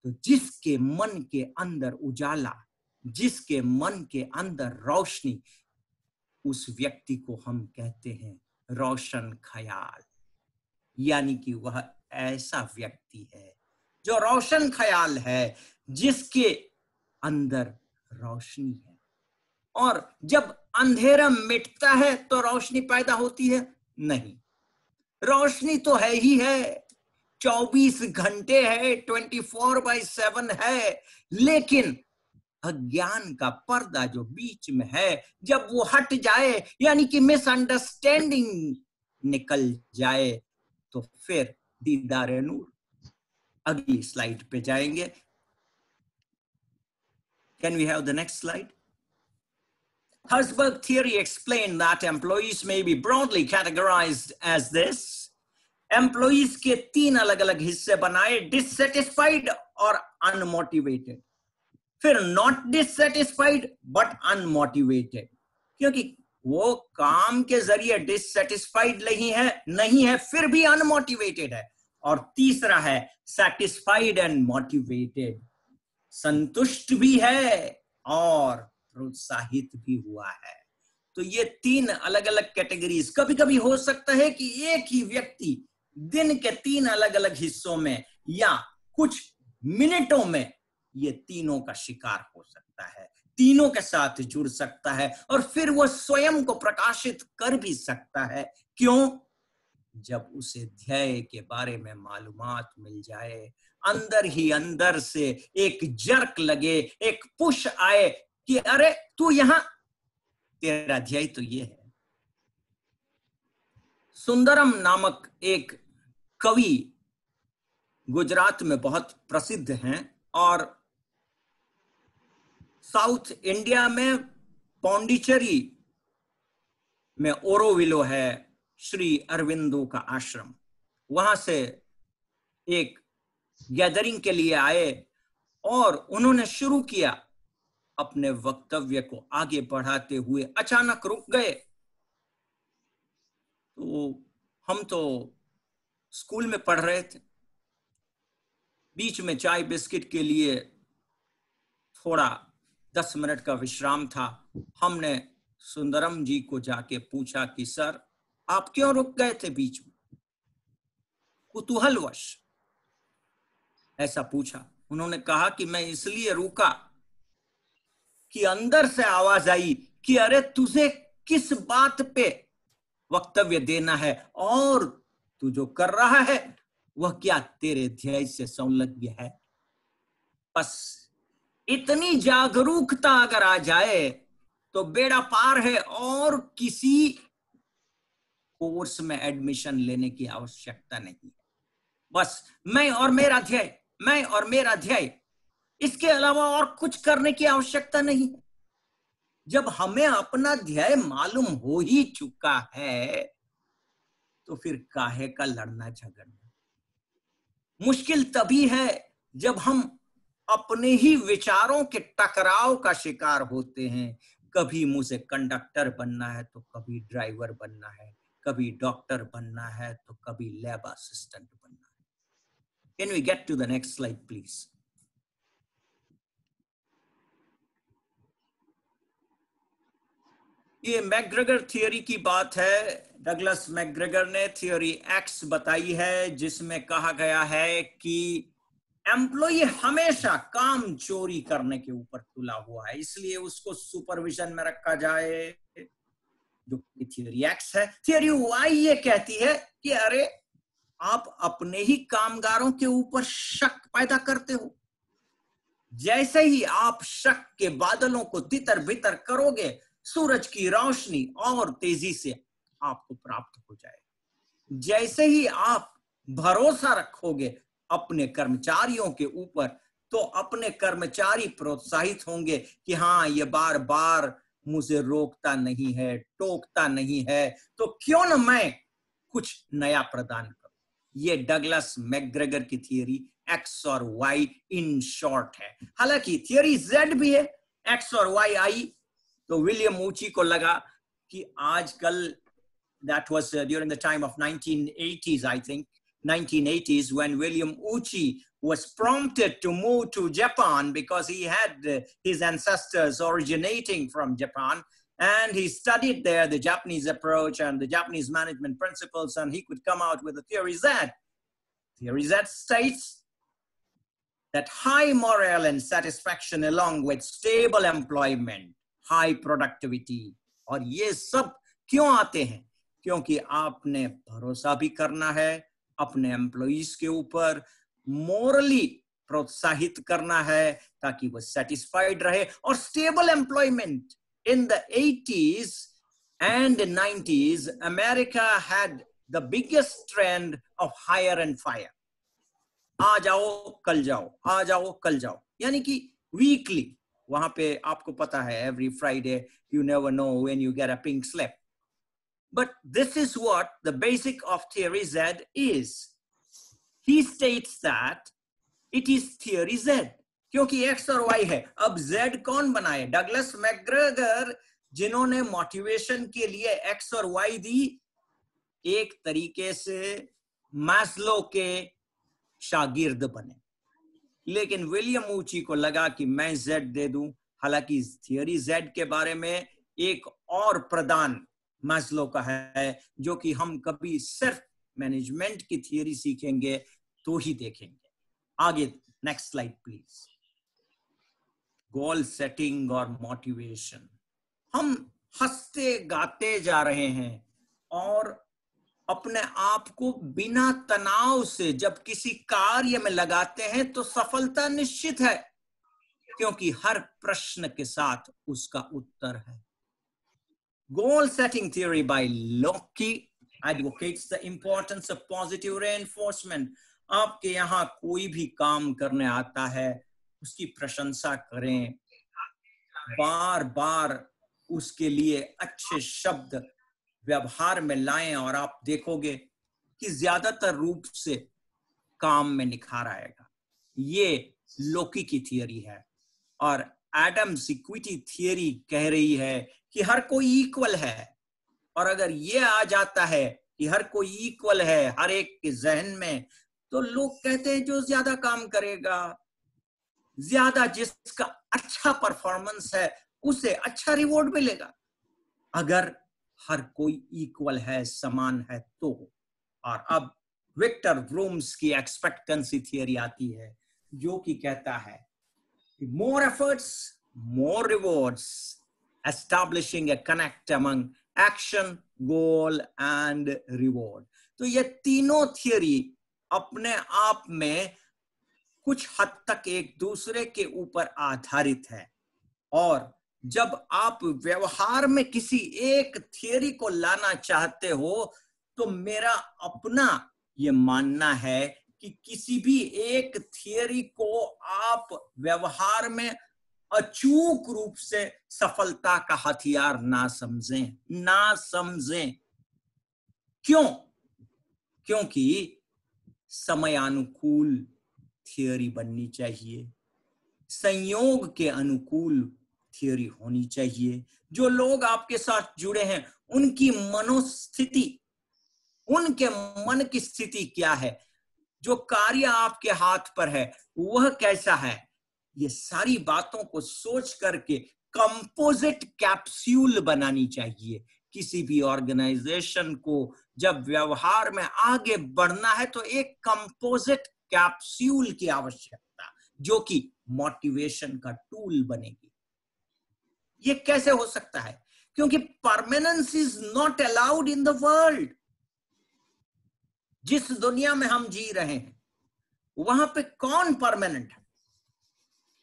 Speaker 2: तो जिसके मन के अंदर उजाला, जिसके मन के अंदर रोशनी, उस व्यक्ति को हम कहते हैं रोशन ख्याल। यानी कि वह ऐसा व्यक्ति है जो रोशन ख्याल है, जिसके अंदर रोशनी है। और जब अंधेरा मिटता है तो रोशनी पैदा होती है? नहीं। रोशनी तो है ही है। 24 घंटे है 24 फोर बाई सेवन है। लेकिन अज्ञान का पर्दा जो बीच में है, जब वो हट जाए, यानी कि मिसअंडरस्टैंडिंग निकल जाए तो फिर दीदार नूर। अगली स्लाइड पे जाएँगे। Can we have the next slide Herzberg theory explained that employees may be broadly categorized as this. Employees के तीन अलग अलग हिस्से बनाए, dissatisfied और unmotivated. फिर नॉट डिससेटिस्फाइड बट अनमोटिवेटेड क्योंकि वो काम के ज़रिए डिससेटिस्फाइड नहीं है नहीं है, फिर भी अनमोटिवेटेड है और तीसरा है सेटिस्फाइड एंड मोटिवेटेड संतुष्ट भी है और प्रोत्साहित भी हुआ है। तो ये तीन अलग अलग कैटेगरीज कभी कभी हो सकता है कि एक ही व्यक्ति दिन के तीन अलग अलग हिस्सों में या कुछ मिनटों में ये तीनों का शिकार हो सकता है, तीनों के साथ जुड़ सकता है और फिर वो स्वयं को प्रकाशित कर भी सकता है। क्यों? जब उसे ध्येय के बारे में मालूमात मिल जाए, अंदर ही अंदर से एक जर्क लगे, एक पुश आए कि अरे तू यहाँ, तेरा ध्येय तो ये है। सुंदरम नामक एक कवि गुजरात में बहुत प्रसिद्ध हैं और साउथ इंडिया में पौंडीचेरी में ओरोविलो है, श्री अरविंदो का आश्रम। वहाँ से एक गैदरिंग के लिए आए और उन्होंने शुरू किया अपने वक्तव्य को आगे बढ़ाते हुए अचानक रुक गए। तो हम तो स्कूल में पढ़ रहे थे। बीच में चाय बिस्किट के लिए थोड़ा दस मिनट का विश्राम था। हमने सुंदरम जी को जाके पूछा कि, सर, आप क्यों रुक गए थे बीच में? कुतूहलवश। ऐसा पूछा। उन्होंने कहा कि, मैं इसलिए रुका कि अंदर से आवाज़ आई कि अरे तुझे किस बात पे वक्तव्य देना है और तू जो कर रहा है, वह क्या तेरे ध्येय से संलग्न है? बस इतनी जागरूकता अगर आ जाए तो बेड़ा पार है और किसी कोर्स में एडमिशन लेने की आवश्यकता नहीं है। बस मैं और मेरा ध्येय, मैं और मेरा ध्येय इसके अलावा और कुछ करने की आवश्यकता नहीं। है जब हमें अपना ध्येय मालूम हो ही चुका है तो फिर काहे का लड़ना झगड़ना? मुश्किल तभी है जब हम अपने ही विचारों के टकराव का शिकार होते हैं। कभी मुझे कंडक्टर बनना है तो कभी ड्राइवर बनना है। कभी डॉक्टर बनना है तो कभी लैब असिस्टेंट बनना है। Can we get to the next slide please ये मैग्रेगर थियोरी की बात है। डगलस मैग्रेगर ने थियोरी एक्स बताई है, जिसमें कहा गया है कि एम्प्लॉय हमेशा काम चोरी करने के ऊपर तुला हुआ है, इसलिए उसको सुपरविजन में रखा जाए, जो थियोरी एक्स है। थियोरी वाई ये कहती है कि अरे, आप अपने ही कामगारों के ऊपर शक पैदा करते हो। जैसे ही आप शक के बादलों को तितर बितर करोगे सूरज की रोशनी और तेज़ी से आपको प्राप्त हो जाए जैसे ही आप भरोसा रखोगे अपने कर्मचारियों के ऊपर तो अपने कर्मचारी प्रोत्साहित होंगे कि हाँ ये बार बार मुझे रोकता नहीं है, टोकता नहीं है तो क्यों ना मैं कुछ नया प्रदान करूँ? ये डगलस मैग्रेगर की थियोरी एक्स और वाई इन शॉर्ट है। हालाँकि थियोरी जेड भी है, एक्स और वाई आई तो विलियम ऊची को लगा कि आजकल that was during the time of 1980s I think 1980s when William Uchi was prompted to move to Japan because he had uh, his ancestors originating from Japan and he studied there the Japanese approach and the Japanese management principles and he could come out with a theory Z. Theory Z states that high morale and satisfaction along with stable employment, high productivity और ये सब क्यों आते हैं? क्योंकि आपने भरोसा भी करना है, अपने एम्प्लॉज के ऊपर मोरली प्रोत्साहित करना है ताकि वो सेटिस्फाइड रहे। और stable employment in the 80s and 90s America had the biggest trend of hire and fire आ जाओ, कल जाओ, आ जाओ, कल जाओ। यानी कि वीकली वहाँ पे आपको पता है every Friday you never know when you get a pink slip but this is what the basic of theory Z is. He states that it is theory Z. क्योंकि एक्स और वाई है अब जेड कौन बनाए डगलस मैग्रेगर जिन्होंने मोटिवेशन के लिए एक्स और वाई दी, एक तरीके से मैस्लो के शागिर्द बने लेकिन विलियम ऊची को लगा कि मैं जेड दे दूँ। हालाँकि थियोरी जेड के बारे में एक और प्रदान मैस्लो का है, जो कि हम कभी सिर्फ़ मैनेजमेंट की थियोरी सीखेंगे तो ही देखेंगे। आगे next slide please goal setting और मोटिवेशन हम हँसते गाते जा रहे हैं और अपने आप को बिना तनाव से जब किसी कार्य में लगाते हैं तो सफलता निश्चित है, क्योंकि हर प्रश्न के साथ उसका उत्तर है। Goal setting theory by Locke advocates the importance of positive reinforcement आपके यहाँ कोई भी काम करने आता है, उसकी प्रशंसा करें। बार बार उसके लिए अच्छे शब्द व्यवहार में लाएँ और आप देखोगे कि ज़्यादातर रूप से काम में निखार आएगा। ये लोकी की थियरी है और एडम इक्विटी थियरी कह रही है कि हर कोई इक्वल है और अगर ये आ जाता है कि हर कोई इक्वल है हर एक के जहन में तो लोग कहते हैं जो ज़्यादा काम करेगा, ज़्यादा जिसका अच्छा परफॉर्मेंस है, उसे अच्छा रिवॉर्ड मिलेगा। अगर हर कोई इक्वल है, समान है तो और अब विक्टर ब्रूम्स की एक्सपेक्टेंसी थियरी आती है, जो कि कहता है more efforts more rewards establishing a connect among action goal and reward तो ये तीनों थियरी अपने आप में कुछ हद तक एक दूसरे के ऊपर आधारित है। और जब आप व्यवहार में किसी एक थियोरी को लाना चाहते हो तो मेरा अपना ये मानना है कि किसी भी एक थियोरी को आप व्यवहार में अचूक रूप से सफलता का हथियार ना समझें ना समझें। क्यों? क्योंकि समयानुकूल थियोरी बननी चाहिए। संयोग के अनुकूल थियोरी होनी चाहिए। जो लोग आपके साथ जुड़े हैं, उनकी मनोस्थिति, उनके मन की स्थिति क्या है? जो कार्य आपके हाथ पर है, वह कैसा है? ये सारी बातों को सोच करके कंपोजिट कैप्सूल बनानी चाहिए। किसी भी ऑर्गेनाइजेशन को जब व्यवहार में आगे बढ़ना है तो एक कंपोजिट कैप्सूल की आवश्यकता, जो कि मोटिवेशन का टूल बनेगी। ये कैसे हो सकता है? क्योंकि permanence is not allowed in the world जिस दुनिया में हम जी रहे हैं, वहाँ पे कौन परमानेंट है?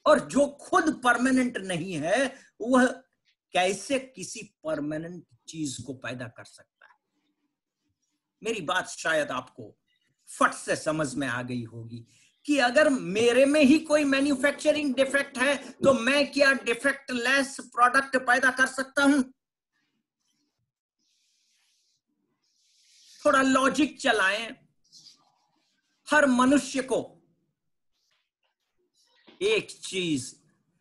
Speaker 2: और जो खुद परमानेंट नहीं है, वह कैसे किसी परमानेंट चीज़ को पैदा कर सकता है? मेरी बात शायद आपको फट से समझ में आ गई होगी। कि अगर मेरे में ही कोई मैन्युफैक्चरिंग डिफेक्ट है तो मैं क्या डिफेक्ट लेस प्रोडक्ट पैदा कर सकता हूँ? थोड़ा लॉजिक चलाएँ। हर मनुष्य को एक चीज़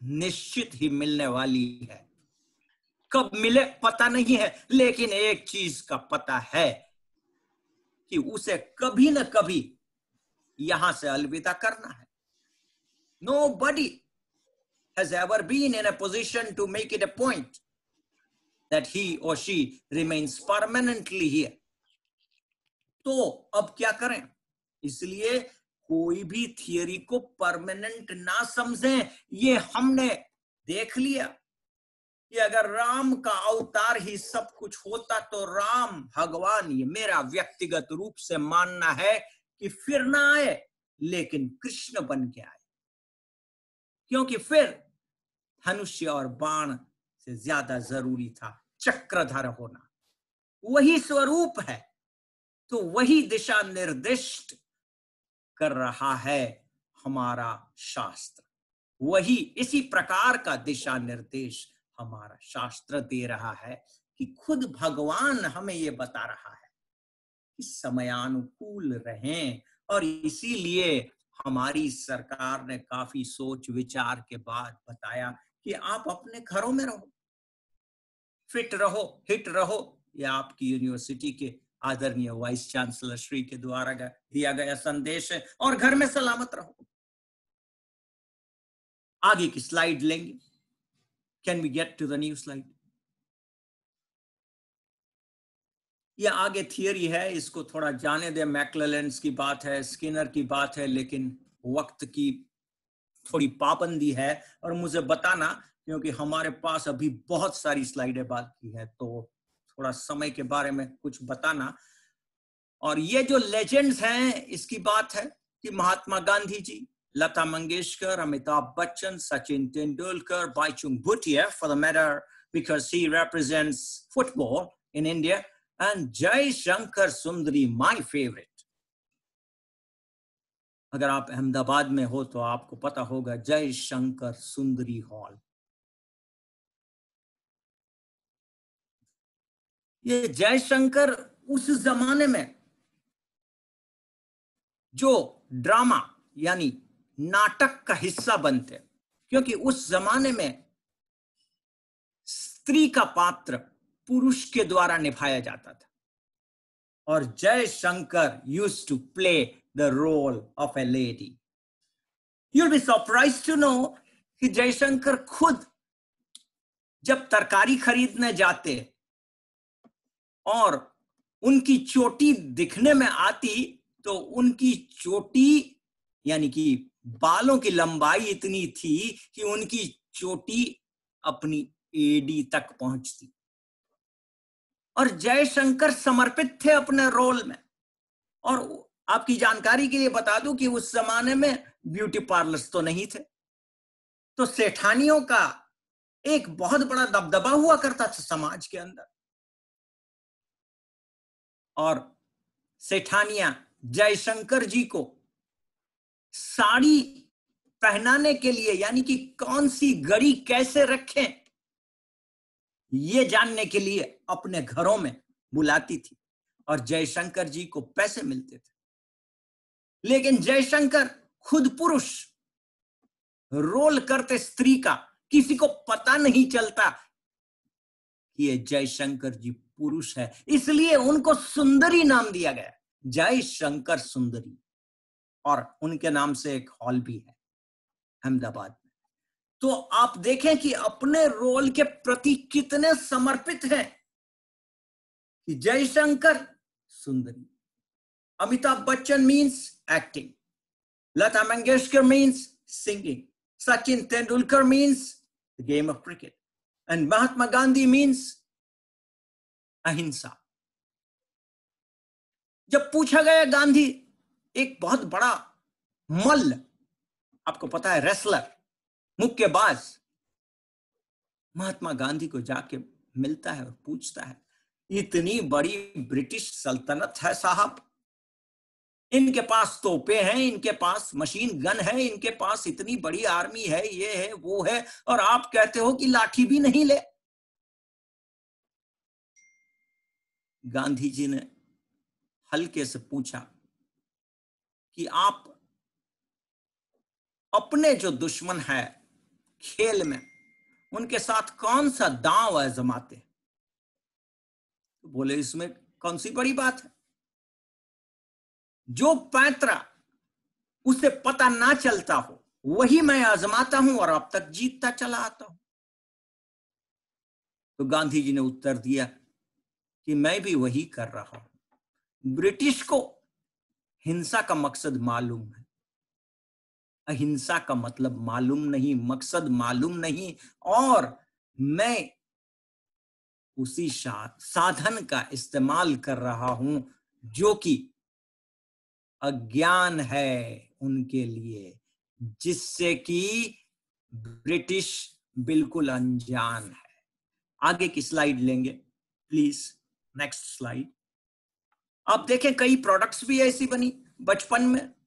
Speaker 2: निश्चित ही मिलने वाली है। कब मिले पता नहीं है, लेकिन एक चीज़ का पता है कि उसे कभी ना कभी यहाँ से अलविदा करना है। Nobody has ever been in a position to make it a point that he और शी रिमेन्स परमानेंटली हियर तो अब क्या करें? इसलिए कोई भी थियरी को परमानेंट ना समझें। ये हमने देख लिया कि अगर राम का अवतार ही सब कुछ होता तो राम, भगवान, ये मेरा व्यक्तिगत रूप से मानना है कि फिर ना आए, लेकिन कृष्ण बन के आए। क्योंकि फिर धनुष्य और बाण से ज़्यादा ज़रूरी था चक्रधर होना। वही स्वरूप है तो वही दिशा निर्दिष्ट कर रहा है हमारा शास्त्र। वही इसी प्रकार का दिशा निर्देश हमारा शास्त्र दे रहा है कि खुद भगवान हमें ये बता रहा है। समयानुकूल रहें। और इसीलिए हमारी सरकार ने काफ़ी सोच विचार के बाद बताया कि आप अपने घरों में रहो। फिट रहो, हिट रहो। यह आपकी यूनिवर्सिटी के आदरणीय वाइस चांसलर श्री के द्वारा दिया गया संदेश है और घर में सलामत रहो। आगे की स्लाइड लेंगे। Can we get to the new slide? यह आगे थियरी है इसको थोड़ा जाने दे। मैकलेंस की बात है स्किनर की बात है लेकिन वक्त की थोड़ी पाबंदी है। और मुझे बताना क्योंकि हमारे पास अभी बहुत सारी स्लाइडें बाकी है तो थोड़ा समय के बारे में कुछ बताना। और ये जो लेजेंड्स हैं इसकी बात है कि Mahatma Gandhi ji Lata Mangeshkar Amitabh Bachchan Sachin Tendulkar Baichung Bhutia for the matter because he represents football in India, and Jai Shankar Sundari, my favorite. अगर आप अहमदाबाद में हो तो आपको पता होगा जय शंकर सुंदरी हॉल ये जयशंकर उस जमाने में जो ड्रामा यानी नाटक का हिस्सा बनते क्योंकि उस जमाने में स्त्री का पात्र पुरुष के द्वारा निभाया जाता था। और Jai Shankar use to play the role of a lady you'll be surprised to know कि जयशंकर खुद जब तरकारी खरीदने जाते और उनकी चोटी दिखने में आती तो उनकी चोटी यानी कि बालों की लंबाई इतनी थी कि उनकी चोटी अपनी एडी तक पहुँचती। और जयशंकर समर्पित थे अपने रोल में। और आपकी जानकारी के लिए बता दूँ कि उस जमाने में ब्यूटी पार्लर्स तो नहीं थे। तो सेठानियों का एक बहुत बड़ा दबदबा हुआ करता था समाज के अंदर। और सेठानिया जयशंकर जी को साड़ी पहनाने के लिए, यानी कि कौन सी गड़ी कैसे रखें ये जानने के लिए अपने घरों में बुलाती थी और जयशंकर जी को पैसे मिलते थे। लेकिन जयशंकर खुद पुरुष, रोल करते स्त्री का किसी को पता नहीं चलता कि ये जयशंकर जी पुरुष है। इसलिए उनको सुंदरी नाम दिया गया, जयशंकर सुंदरी। और उनके नाम से एक हॉल भी है, अहमदाबाद। तो आप देखें कि अपने रोल के प्रति कितने समर्पित हैं। कि Jaishankar Sundari, Amitabh Bachchan means acting Lata Mangeshkar means singing Sachin Tendulkar means game of cricket and Mahatma Gandhi means ahimsa. जब पूछा गया गांधी, एक बहुत बड़ा मल्ल, आपको पता है रेसलर मुक्केबाज महात्मा गांधी को जाके मिलता है और पूछता है, इतनी बड़ी ब्रिटिश सल्तनत है साहब। इनके पास तोपे हैं, इनके पास मशीन गन है, इनके पास इतनी बड़ी आर्मी है, ये है, वो है, और आप कहते हो कि लाठी भी नहीं ले? गांधी जी ने हल्के से पूछा कि आप अपने जो दुश्मन है खेल में उनके साथ कौन सा दांव आजमाते तो बोले, इसमें कौन सी बड़ी बात है? जो पैतरा, उसे पता ना चलता हो, वही मैं आजमाता हूँ और अब तक जीतता चला आता हूँ। तो गांधी जी ने उत्तर दिया कि मैं भी वही कर रहा हूँ। ब्रिटिश को हिंसा का मकसद मालूम है। अहिंसा का मतलब मालूम नहीं, मकसद मालूम नहीं, और मैं उसी साधन का इस्तेमाल कर रहा हूँ, जो कि अज्ञान है उनके लिए, जिससे कि ब्रिटिश बिल्कुल अनजान है। आगे की स्लाइड लेंगे, प्लीज़, नेक्स्ट स्लाइड। आप देखें, कई प्रोडक्ट्स भी ऐसी बनी, बचपन में।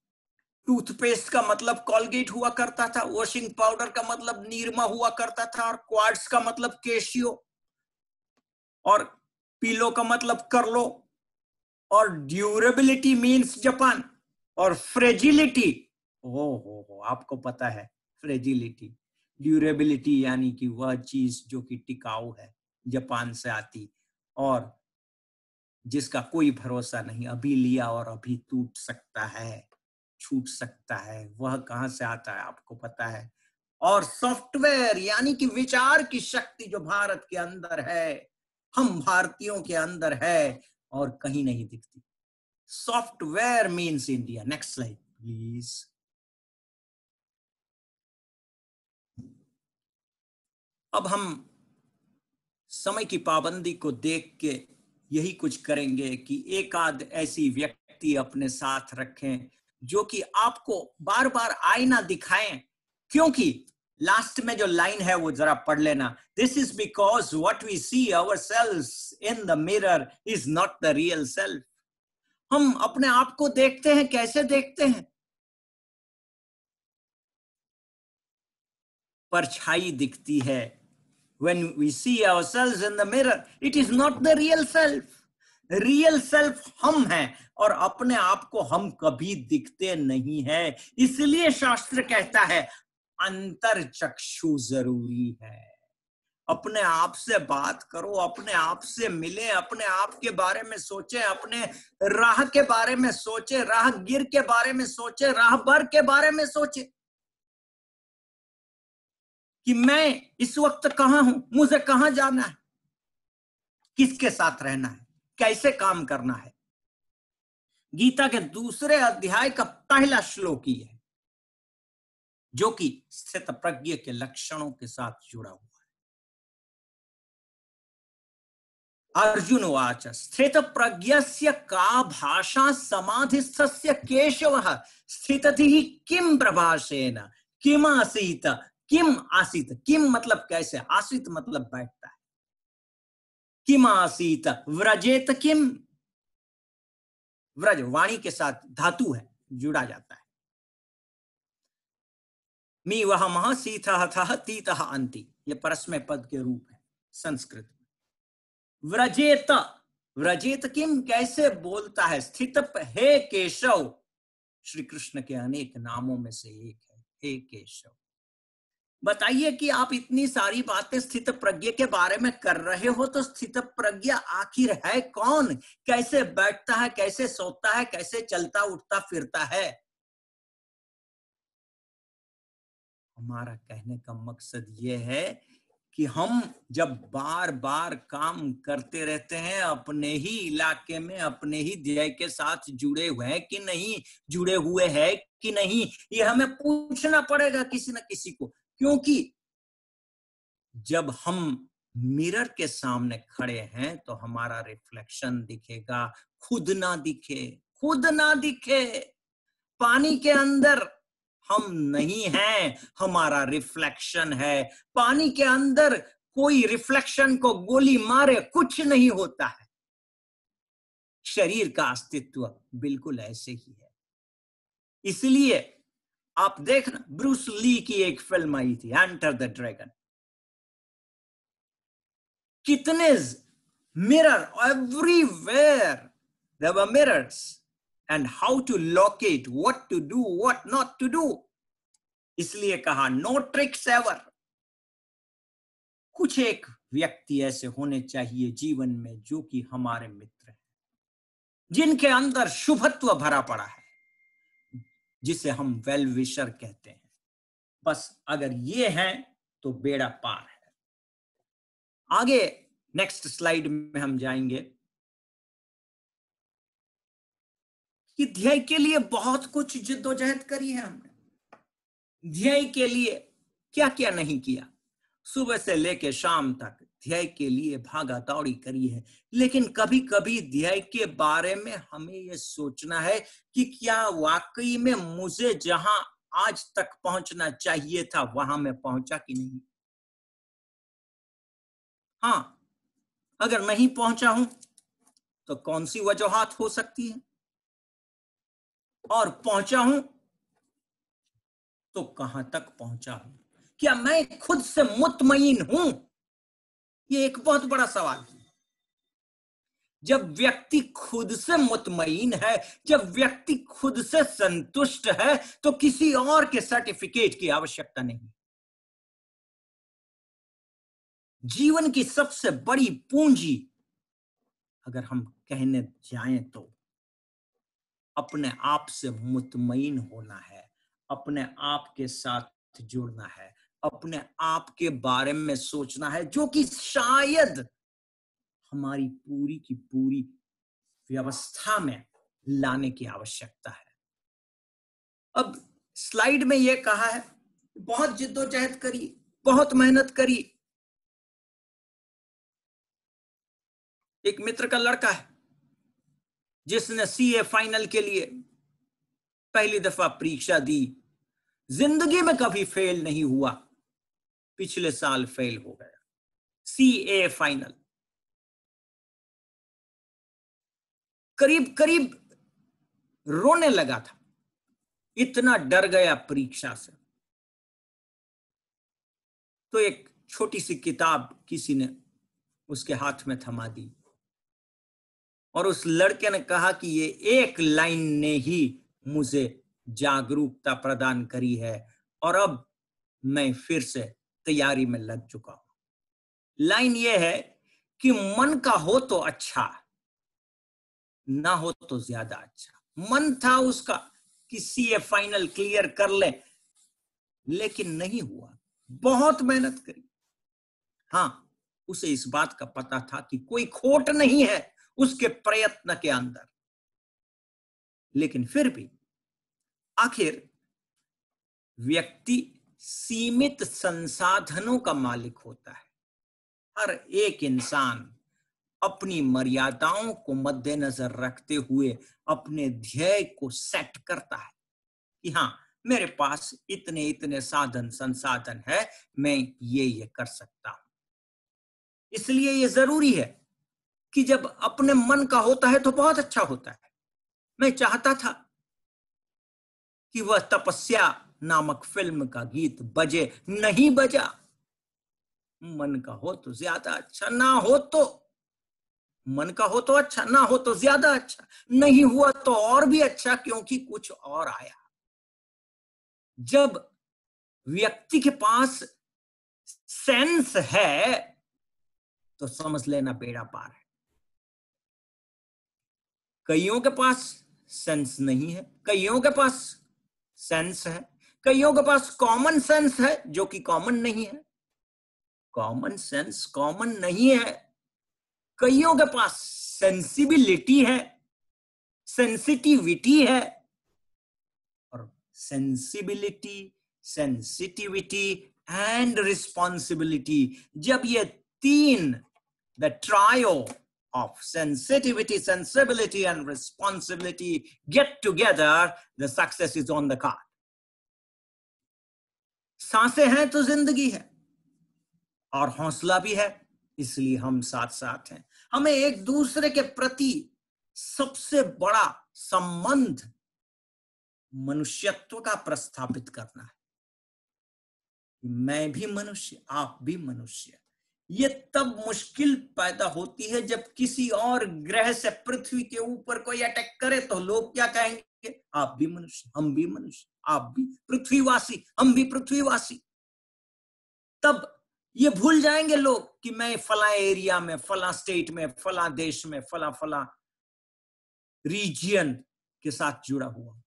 Speaker 2: टूथपेस्ट का मतलब कॉलगेट हुआ करता था वॉशिंग पाउडर का मतलब नीरमा हुआ करता था और क्वार्ट्स का मतलब केशियो और पीलो का मतलब कर लो और ड्यूरेबिलिटी मींस जापान और फ्रेजिलिटी ओ हो हो, आपको पता है फ्रेजिलिटी ड्यूरेबिलिटी यानी कि वह चीज़ जो कि टिकाऊ है, जापान से आती और जिसका कोई भरोसा नहीं, अभी लिया और अभी टूट सकता है। छूट सकता है, वह कहाँ से आता है आपको पता है? और सॉफ्टवेयर यानी कि विचार की शक्ति जो भारत के अंदर है, हम भारतीयों के अंदर है और कहीं नहीं दिखती। Software means India next slide please अब हम समय की पाबंदी को देख के यही कुछ करेंगे कि एक आध ऐसी व्यक्ति अपने साथ रखें जो कि आपको बार बार आईना दिखाएँ, क्योंकि लास्ट में जो लाइन है वो जरा पढ़ लेना। This is because what we see our self in the mirror is not the real self हम अपने आप को देखते हैं, कैसे देखते हैं? परछाई दिखती है। When we see ourselves in the mirror, it is not the real self. Real self हम हैं और अपने आप को हम कभी दिखते नहीं है। इसलिए शास्त्र कहता है, अंतर चक्षु ज़रूरी है। अपने आप से बात करो, अपने आप से मिले, अपने आप के बारे में सोचे, अपने राह के बारे में सोचे, राह गिर के बारे में सोचे, राह बर के बारे में सोचे। कि मैं इस वक्त कहाँ हूँ? मुझे कहाँ जाना है? किसके साथ रहना है? कैसे काम करना है? गीता के दूसरे अध्याय का पहला श्लोक ही है, जो कि स्थित प्रज्ञ के लक्षणों के साथ जुड़ा हुआ है। अर्जुन वाच, स्थित प्रज्ञ का भाषा समाधिस्थ केशव स्थित किम प्रभाषेन? किम आसीत? किम आसित? किम मतलब कैसे? आसित मतलब बैठता किम आसित व्रजेत किम? व्रज, वाणी के साथ धातु है, जुड़ा जाता है। मी वह मह सीथ था तीत अंति। ये परस्मय पद के रूप है, संस्कृत में। व्रजेत व्रजेत किम? कैसे बोलता है? स्थित हे केशव। श्री कृष्ण के अनेक नामों में से एक है, हे केशव। बताइए कि आप इतनी सारी बातें स्थित प्रज्ञ के बारे में कर रहे हो तो स्थित प्रज्ञ आखिर है कौन? कैसे बैठता है, कैसे सोता है, कैसे चलता, उठता, फिरता है? हमारा कहने का मकसद ये है कि हम जब बार बार काम करते रहते हैं, अपने ही इलाके में, अपने ही ध्येय के साथ जुड़े हुए हैं कि नहीं, जुड़े हुए हैं कि नहीं, ये हमें पूछना पड़ेगा किसी न किसी को। क्योंकि जब हम मिरर के सामने खड़े हैं तो हमारा रिफ्लेक्शन दिखेगा, खुद ना दिखे, खुद ना दिखे। पानी के अंदर हम नहीं हैं, हमारा रिफ्लेक्शन है। पानी के अंदर कोई रिफ्लेक्शन को गोली मारे कुछ नहीं होता है। शरीर का अस्तित्व बिल्कुल ऐसे ही है। इसलिए आप देखना, ब्रूस ली की एक फ़िल्म आई थी एंटर द ड्रैगन कितने mirror everywhere there were mirrors and how to locate what to do what not to do इसलिए कहा नो ट्रिक्स एवर कुछ एक व्यक्ति ऐसे होने चाहिए जीवन में जो कि हमारे मित्र हैं, जिनके अंदर शुभत्व भरा पड़ा है। जिसे हम वेल विशर कहते हैं। बस अगर ये है तो बेड़ा पार है। आगे नेक्स्ट स्लाइड में हम जाएँगे। कि ध्येय के लिए बहुत कुछ जिद्दोजहद करी है हमने। ध्येय के लिए क्या क्या नहीं किया? सुबह से लेके शाम तक ध्येय के लिए भागा दौड़ी करी है। लेकिन कभी कभी ध्येय के बारे में हमें यह सोचना है कि क्या वाकई में मुझे जहाँ आज तक पहुँचना चाहिए था, वहाँ मैं पहुँचा कि नहीं? हाँ अगर नहीं पहुँचा हूँ तो कौन सी वजूहत हो सकती है? और पहुँचा हूँ तो कहाँ तक पहुँचा हूँ? क्या मैं खुद से मुतमईन हूँ? ये एक बहुत बड़ा सवाल है। जब व्यक्ति खुद से मुतमईन है, जब व्यक्ति खुद से संतुष्ट है तो किसी और के सर्टिफिकेट की आवश्यकता नहीं। जीवन की सबसे बड़ी पूंजी, अगर हम कहने जाए तो अपने आप से मुतमईन होना है, अपने आप के साथ जुड़ना है अपने आप के बारे में सोचना है, जो कि शायद हमारी पूरी की पूरी व्यवस्था में लाने की आवश्यकता है। अब स्लाइड में यह कहा है, बहुत जिद्दोजहद करी, बहुत मेहनत करी। एक मित्र का लड़का है, जिसने सीए फाइनल के लिए पहली दफ़ा परीक्षा दी। ज़िंदगी में कभी फेल नहीं हुआ। पिछले साल फेल हो गया। सी ए फाइनल करीब करीब रोने लगा था। इतना डर गया परीक्षा से। तो एक छोटी सी किताब किसी ने उसके हाथ में थमा दी। और उस लड़के ने कहा कि ये एक लाइन ने ही मुझे जागरूकता प्रदान करी है और अब मैं फिर से तैयारी में लग चुका हूँ। लाइन ये है कि मन का हो तो अच्छा ना हो तो ज़्यादा अच्छा। मन था उसका कि सीए फाइनल क्लियर कर ले, लेकिन नहीं हुआ। बहुत मेहनत करी। हाँ उसे इस बात का पता था कि कोई खोट नहीं है उसके प्रयत्न के अंदर। लेकिन फिर भी आखिर व्यक्ति सीमित संसाधनों का मालिक होता है। हर एक इंसान अपनी मर्यादाओं को मद्देनजर रखते हुए अपने ध्येय को सेट करता है कि हाँ मेरे पास इतने इतने साधन संसाधन है, मैं ये ये कर सकता हूँ। इसलिए ये ज़रूरी है कि जब अपने मन का होता है तो बहुत अच्छा होता है। मैं चाहता था कि वह तपस्या नामक फ़िल्म का गीत बजे नहीं बजा। मन का हो तो ज़्यादा अच्छा ना हो तो मन का हो तो अच्छा ना हो तो ज़्यादा अच्छा नहीं हुआ तो और भी अच्छा क्योंकि कुछ और आया। जब व्यक्ति के पास सेंस है तो समझ लेना बेड़ा पार है। कईयों के पास सेंस नहीं है, कईयों के पास सेंस है कईयों के पास कॉमन सेंस है जो कि कॉमन नहीं है। कॉमन सेंस कॉमन नहीं है। कईयों के पास सेंसिबिलिटी है सेंसिटिविटी है और सेंसिबिलिटी सेंसिटिविटी एंड रिस्पॉन्सिबिलिटी जब ये तीन the trio of sensitivity, sensibility, and responsibility get together, the success is on the card. साँसें हैं तो ज़िंदगी है। और हौसला भी है, इसलिए हम साथ साथ हैं। हमें एक दूसरे के प्रति सबसे बड़ा संबंध मनुष्यत्व का प्रस्थापित करना है। मैं भी मनुष्य, आप भी मनुष्य। ये तब मुश्किल पैदा होती है जब किसी और ग्रह से पृथ्वी के ऊपर कोई अटैक करे तो लोग क्या कहेंगे? आप भी मनुष्य, हम भी मनुष्य। आप भी पृथ्वीवासी, हम भी पृथ्वीवासी। तब ये भूल जाएँगे लोग कि मैं फला एरिया में, फला स्टेट में, फला देश में, फला फला रीजियन के साथ जुड़ा हुआ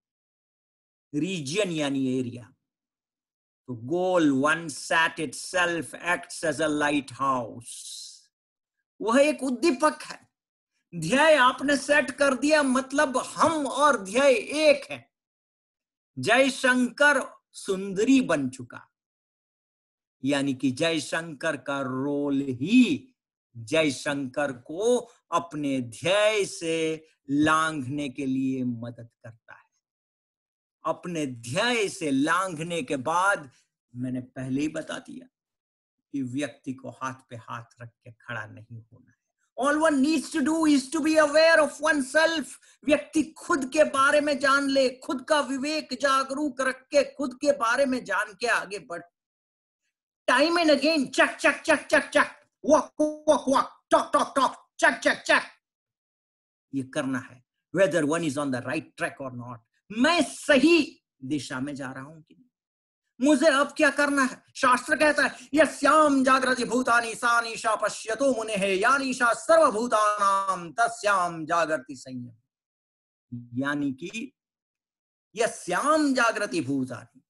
Speaker 2: रीजियन यानी area. The goal once set itself acts as a house वह एक उद्दीपक है। ध्येय आपने सेट कर दिया मतलब हम और ध्येय एक है। जय शंकर सुंदरी बन चुका। यानी कि जयशंकर का रोल ही जयशंकर को अपने ध्येय से लांघने के लिए मदद करता है। अपने ध्येय से लांघने के बाद मैंने पहले ही बता दिया कि व्यक्ति को हाथ पे हाथ रख के खड़ा नहीं होना। All one needs to do is to be aware of one self व्यक्ति खुद के बारे में जान ले, खुद का विवेक जागरूक रख के खुद के बारे में जान के आगे बढ़। Time and again Chak Chak Chak Chak Chak walk walk walk talk talk talk चक चक चक ये करना है whether one is on the right track और नॉट मैं सही दिशा में जा रहा हूँ कि नहीं? मुझे अब क्या करना है? शास्त्र कहता है यस्याम जागृति भूतानी सा निशा पश्यतो मुने है या निशा सर्वभूतानाम तस्याम जागृति संयम। यानी कि यस्याम जागृति भूतानी,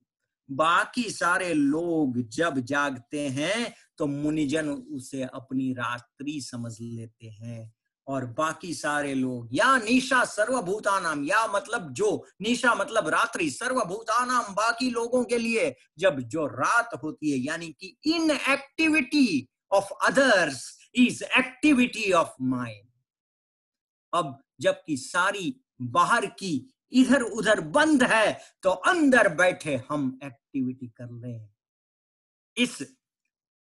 Speaker 2: बाकी सारे लोग जब जागते हैं तो मुनिजन उसे अपनी रात्रि समझ लेते हैं। और बाकी सारे लोग, या निशा सर्वभूतानाम, या मतलब जो, निशा मतलब रात्रि, सर्वभूतानाम बाकी लोगों के लिए, जब जो रात होती है, यानी कि in activity of others is activity of mind अब जबकि सारी बाहर की इधर उधर बंद है तो अंदर बैठे हम एक्टिविटी कर लें। इस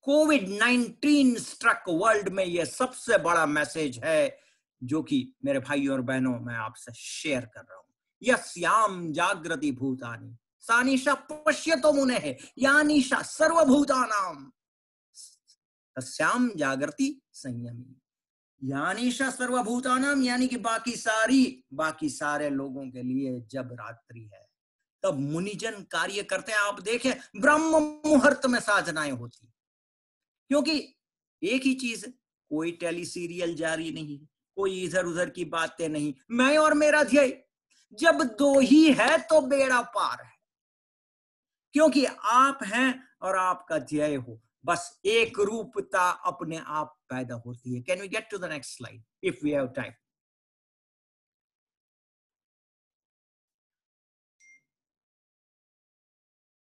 Speaker 2: कोविड 19 स्ट्रक वर्ल्ड में यह सबसे बड़ा मैसेज है, जो कि मेरे भाई और बहनों, मैं आपसे शेयर कर रहा हूँ। यस्याम जागृति भूतानी। सानिशा, पश्य तो मुने है। यानिशा, सर्वभूतानाम। श्याम जागृति संयमी। यानिशा, सर्वभूतानाम, यानी कि बाकी सारी, बाकी सारे लोगों के लिए जब रात्रि है, तब मुनिजन कार्य करते हैं। आप देखें, ब्रह्म मुहूर्त में साधनाएँ होती क्योंकि एक ही चीज़ है कोई टेली सीरियल जारी नहीं कोई इधर उधर की बातें नहीं। मैं और मेरा ध्येय जब दो ही है तो बेड़ा पार है। क्योंकि आप हैं और आपका ध्येय हो बस एक रूपता अपने आप पैदा होती है। Can we get to the next slide if we have time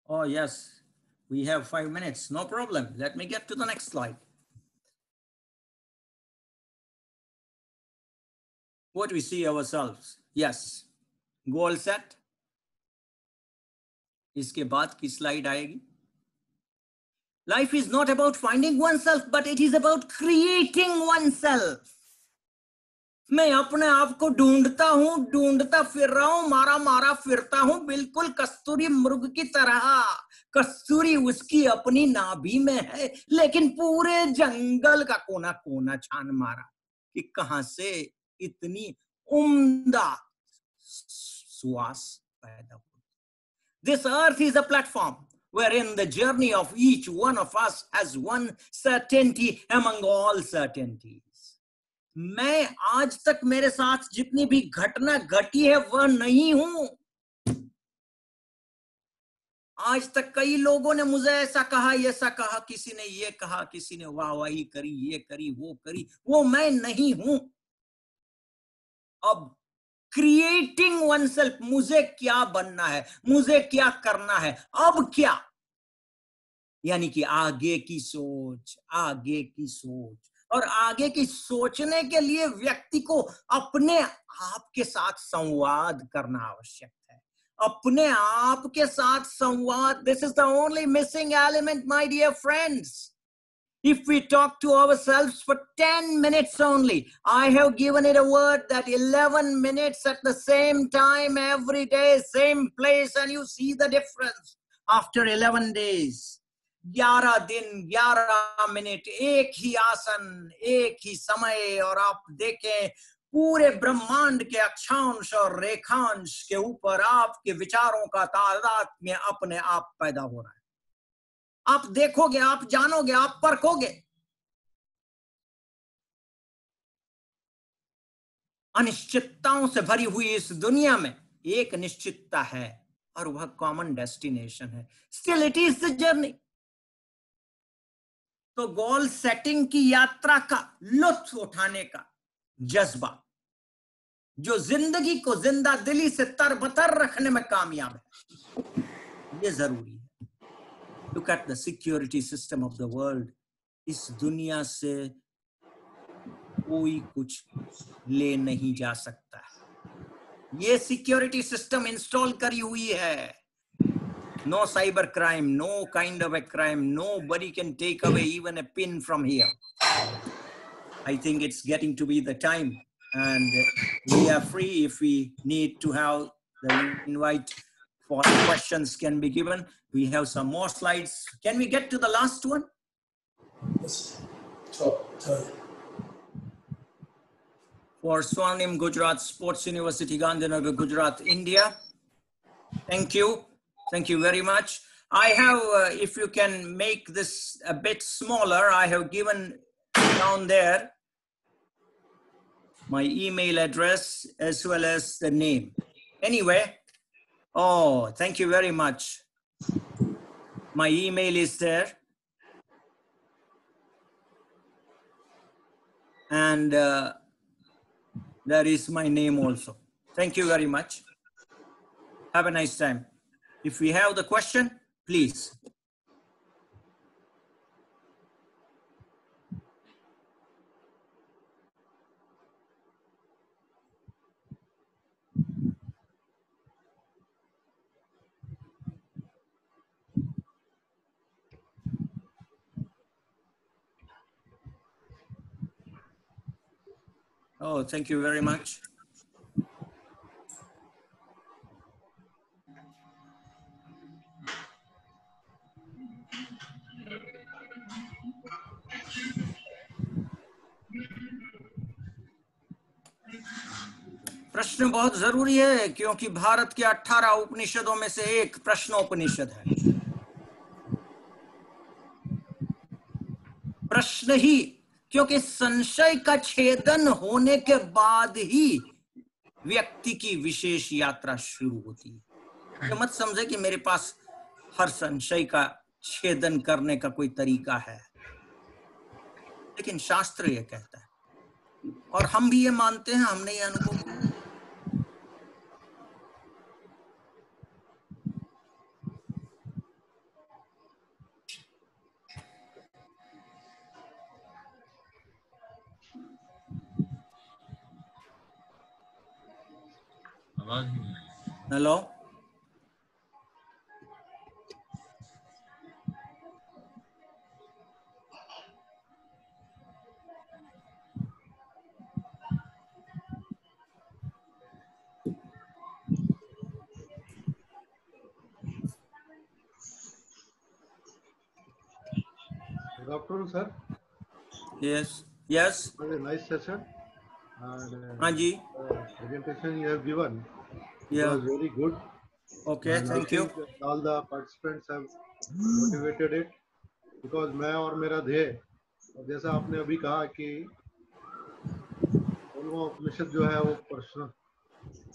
Speaker 2: Oh, yes, We have five minutes, no problem. Let me get to the next slide. What we see ourselves. Yes, goal set. इसके बाद की स्लाइड आएगी Life is not about finding oneself, but it is about creating oneself. मैं अपने आप को ढूंढता हूँ ढूंढता फिर रहा हूँ मारा मारा फिरता हूँ बिल्कुल कस्तूरी मुर्ग की तरह कस्तूरी उसकी अपनी नाभि में है, लेकिन पूरे जंगल का कोना कोना छान मारा कि कहाँ से इतनी उम्दा सुवास पैदा हो this earth is a platform wherein the journey of each one of us has one certainty among all certainties. मैं आज तक मेरे साथ जितनी भी घटना घटी है, वह नहीं हूँ आज तक कई लोगों ने मुझे ऐसा कहा ऐसा कहा, किसी ने ये कहा, किसी ने वाह वाहवाही करी, ये करी, वो करी, वो मैं नहीं हूँ। अब क्रिएटिंग वन सेल्फ मुझे क्या बनना है? मुझे क्या करना है? अब क्या? यानी कि आगे की सोच, आगे की सोच। और आगे की सोचने के लिए व्यक्ति को अपने आप के साथ संवाद करना आवश्यक अपने आप के साथ संवाद। This is the only missing element my dear friends if we talk to our self for ten minutes only I have given it a that eleven minutes at the same time every day same place and you see the difference after eleven days ग्यारह दिन, ग्यारह मिनट, एक ही आसन, एक ही समय, और आप देखें पूरे ब्रह्मांड के अक्षांश और रेखांश के ऊपर आपके विचारों का तादाद में अपने आप पैदा हो रहा है। आप देखोगे, आप जानोगे, आप परखोगे। अनिश्चितताओं से भरी हुई इस दुनिया में एक निश्चितता है और वह कॉमन डेस्टिनेशन है। Still it is the journey तो गोल सेटिंग की यात्रा का, लुत्फ उठाने का जज्बा जो ज़िंदगी को ज़िंदा दिली से तर रखने में कामयाब है। ये ज़रूरी है। Look at the security system of the world इस दुनिया से कोई कुछ ले नहीं जा सकता। ये सिक्योरिटी सिस्टम इंस्टॉल करी हुई है। No cyber crime no kind of a crime nobody can take away even a pin from here I think it's getting to be the time and we are free if we need to have the invite for questions can be given we have some more slides can we get to the last one Yes. for Swarnim Gujarat Sports University, Gandhinagar, Gujarat, India. Thank you. Thank you very much. I have, uh, if you can make this a bit smaller, I have given down there my email address as well as the name. Anyway, oh, thank you very much. My email is there. And uh, there is my name also. Thank you very much. Have a nice time. If we have the question, please. Oh, thank you very much. प्रश्न बहुत ज़रूरी है क्योंकि भारत के 18 उपनिषदों में से एक प्रश्नोपनिषद है प्रश्न ही क्योंकि संशय का छेदन होने के बाद ही व्यक्ति की विशेष यात्रा शुरू होती है। तो मत समझे कि मेरे पास हर संशय का छेदन करने का कोई तरीका है। लेकिन शास्त्र यह कहता है, और हम भी ये मानते हैं, हमने ये अनुभव Hello,
Speaker 4: Good afternoon, sir. Yes. Yes. Very nice session.
Speaker 2: हाँ जी।
Speaker 4: Presentation you have given
Speaker 2: या
Speaker 4: was very good.
Speaker 2: Okay
Speaker 4: And I
Speaker 2: thank
Speaker 4: you All the participants have motivated it because मैं और मेरा ध्येय जैसा आपने अभी कहा कि उपनिषद जो है वो प्रश्न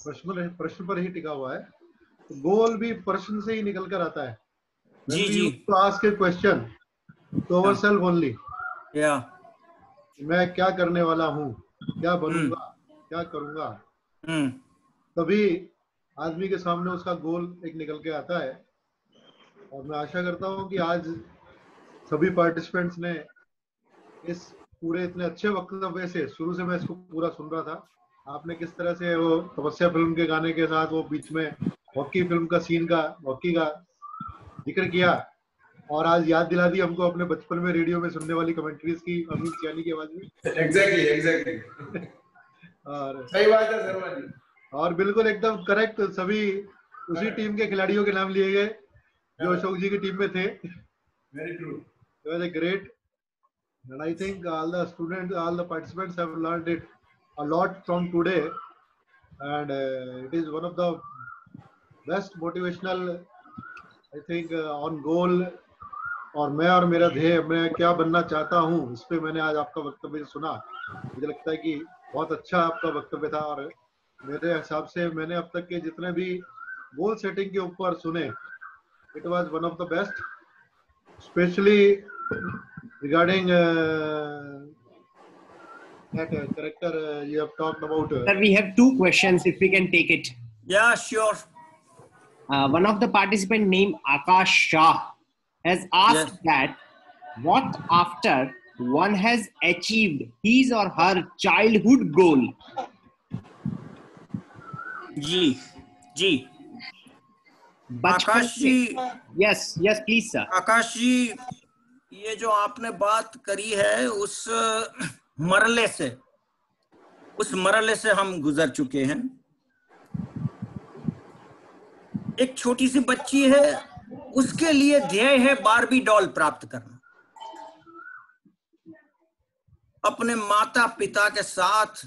Speaker 4: प्रश्न प्रश्न पर ही टिका हुआ है। तो गोल भी प्रश्न से ही निकल कर आता है।
Speaker 2: जी, जी।
Speaker 4: आस्क ए क्वेश्चन तो अवर सेल्फ ओनली
Speaker 2: या
Speaker 4: मैं क्या करने वाला हूँ? क्या बनूँगा? क्या करूँगा?
Speaker 2: हम्म।
Speaker 4: तभी आदमी के सामने उसका गोल एक निकल के आता है। और मैं आशा करता हूँ कि आज सभी पार्टिसिपेंट्स ने इस पूरे इतने अच्छे वक्तव्य से शुरू से मैं इसको पूरा सुन रहा था। आपने किस तरह से वो तपस्या फ़िल्म के गाने के साथ वो बीच में हॉकी फ़िल्म का सीन का हॉकी का ज़िक्र किया? और आज याद दिला दी हमको अपने बचपन में रेडियो में सुनने वाली कमेंट्रीज की अमित चैनी की आवाज़ में।
Speaker 5: एग्जैक्टली एग्जैक्टली [laughs]
Speaker 4: और
Speaker 5: सही बात है शर्मा जी
Speaker 4: और बिल्कुल एकदम करेक्ट सभी उसी हाँ। टीम के खिलाड़ियों के नाम लिए गए जो हाँ। अशोक जी की टीम में थे। Best motivational I think on goal और मैं और मेरा ध्यय मैं क्या बनना चाहता हूँ इस पर मैंने आज आपका वक्तव्य सुना मुझे लगता है कि बहुत अच्छा आपका वक्तव्य था और मेरे हिसाब से मैंने अब तक के जितने भी गोल सेटिंग के ऊपर सुने
Speaker 1: it was one of the best specially regarding name Aakash Shah has asked that what after one has achieved his or her childhood goal?
Speaker 2: जी जी
Speaker 1: Aakash
Speaker 2: ji
Speaker 1: yes yes please sir
Speaker 2: Aakash ji ये जो आपने बात करी है उस मरले से उस मरले से हम गुजर चुके हैं एक छोटी सी बच्ची है उसके लिए ध्येय है बारबी डॉल प्राप्त करना। अपने माता पिता के साथ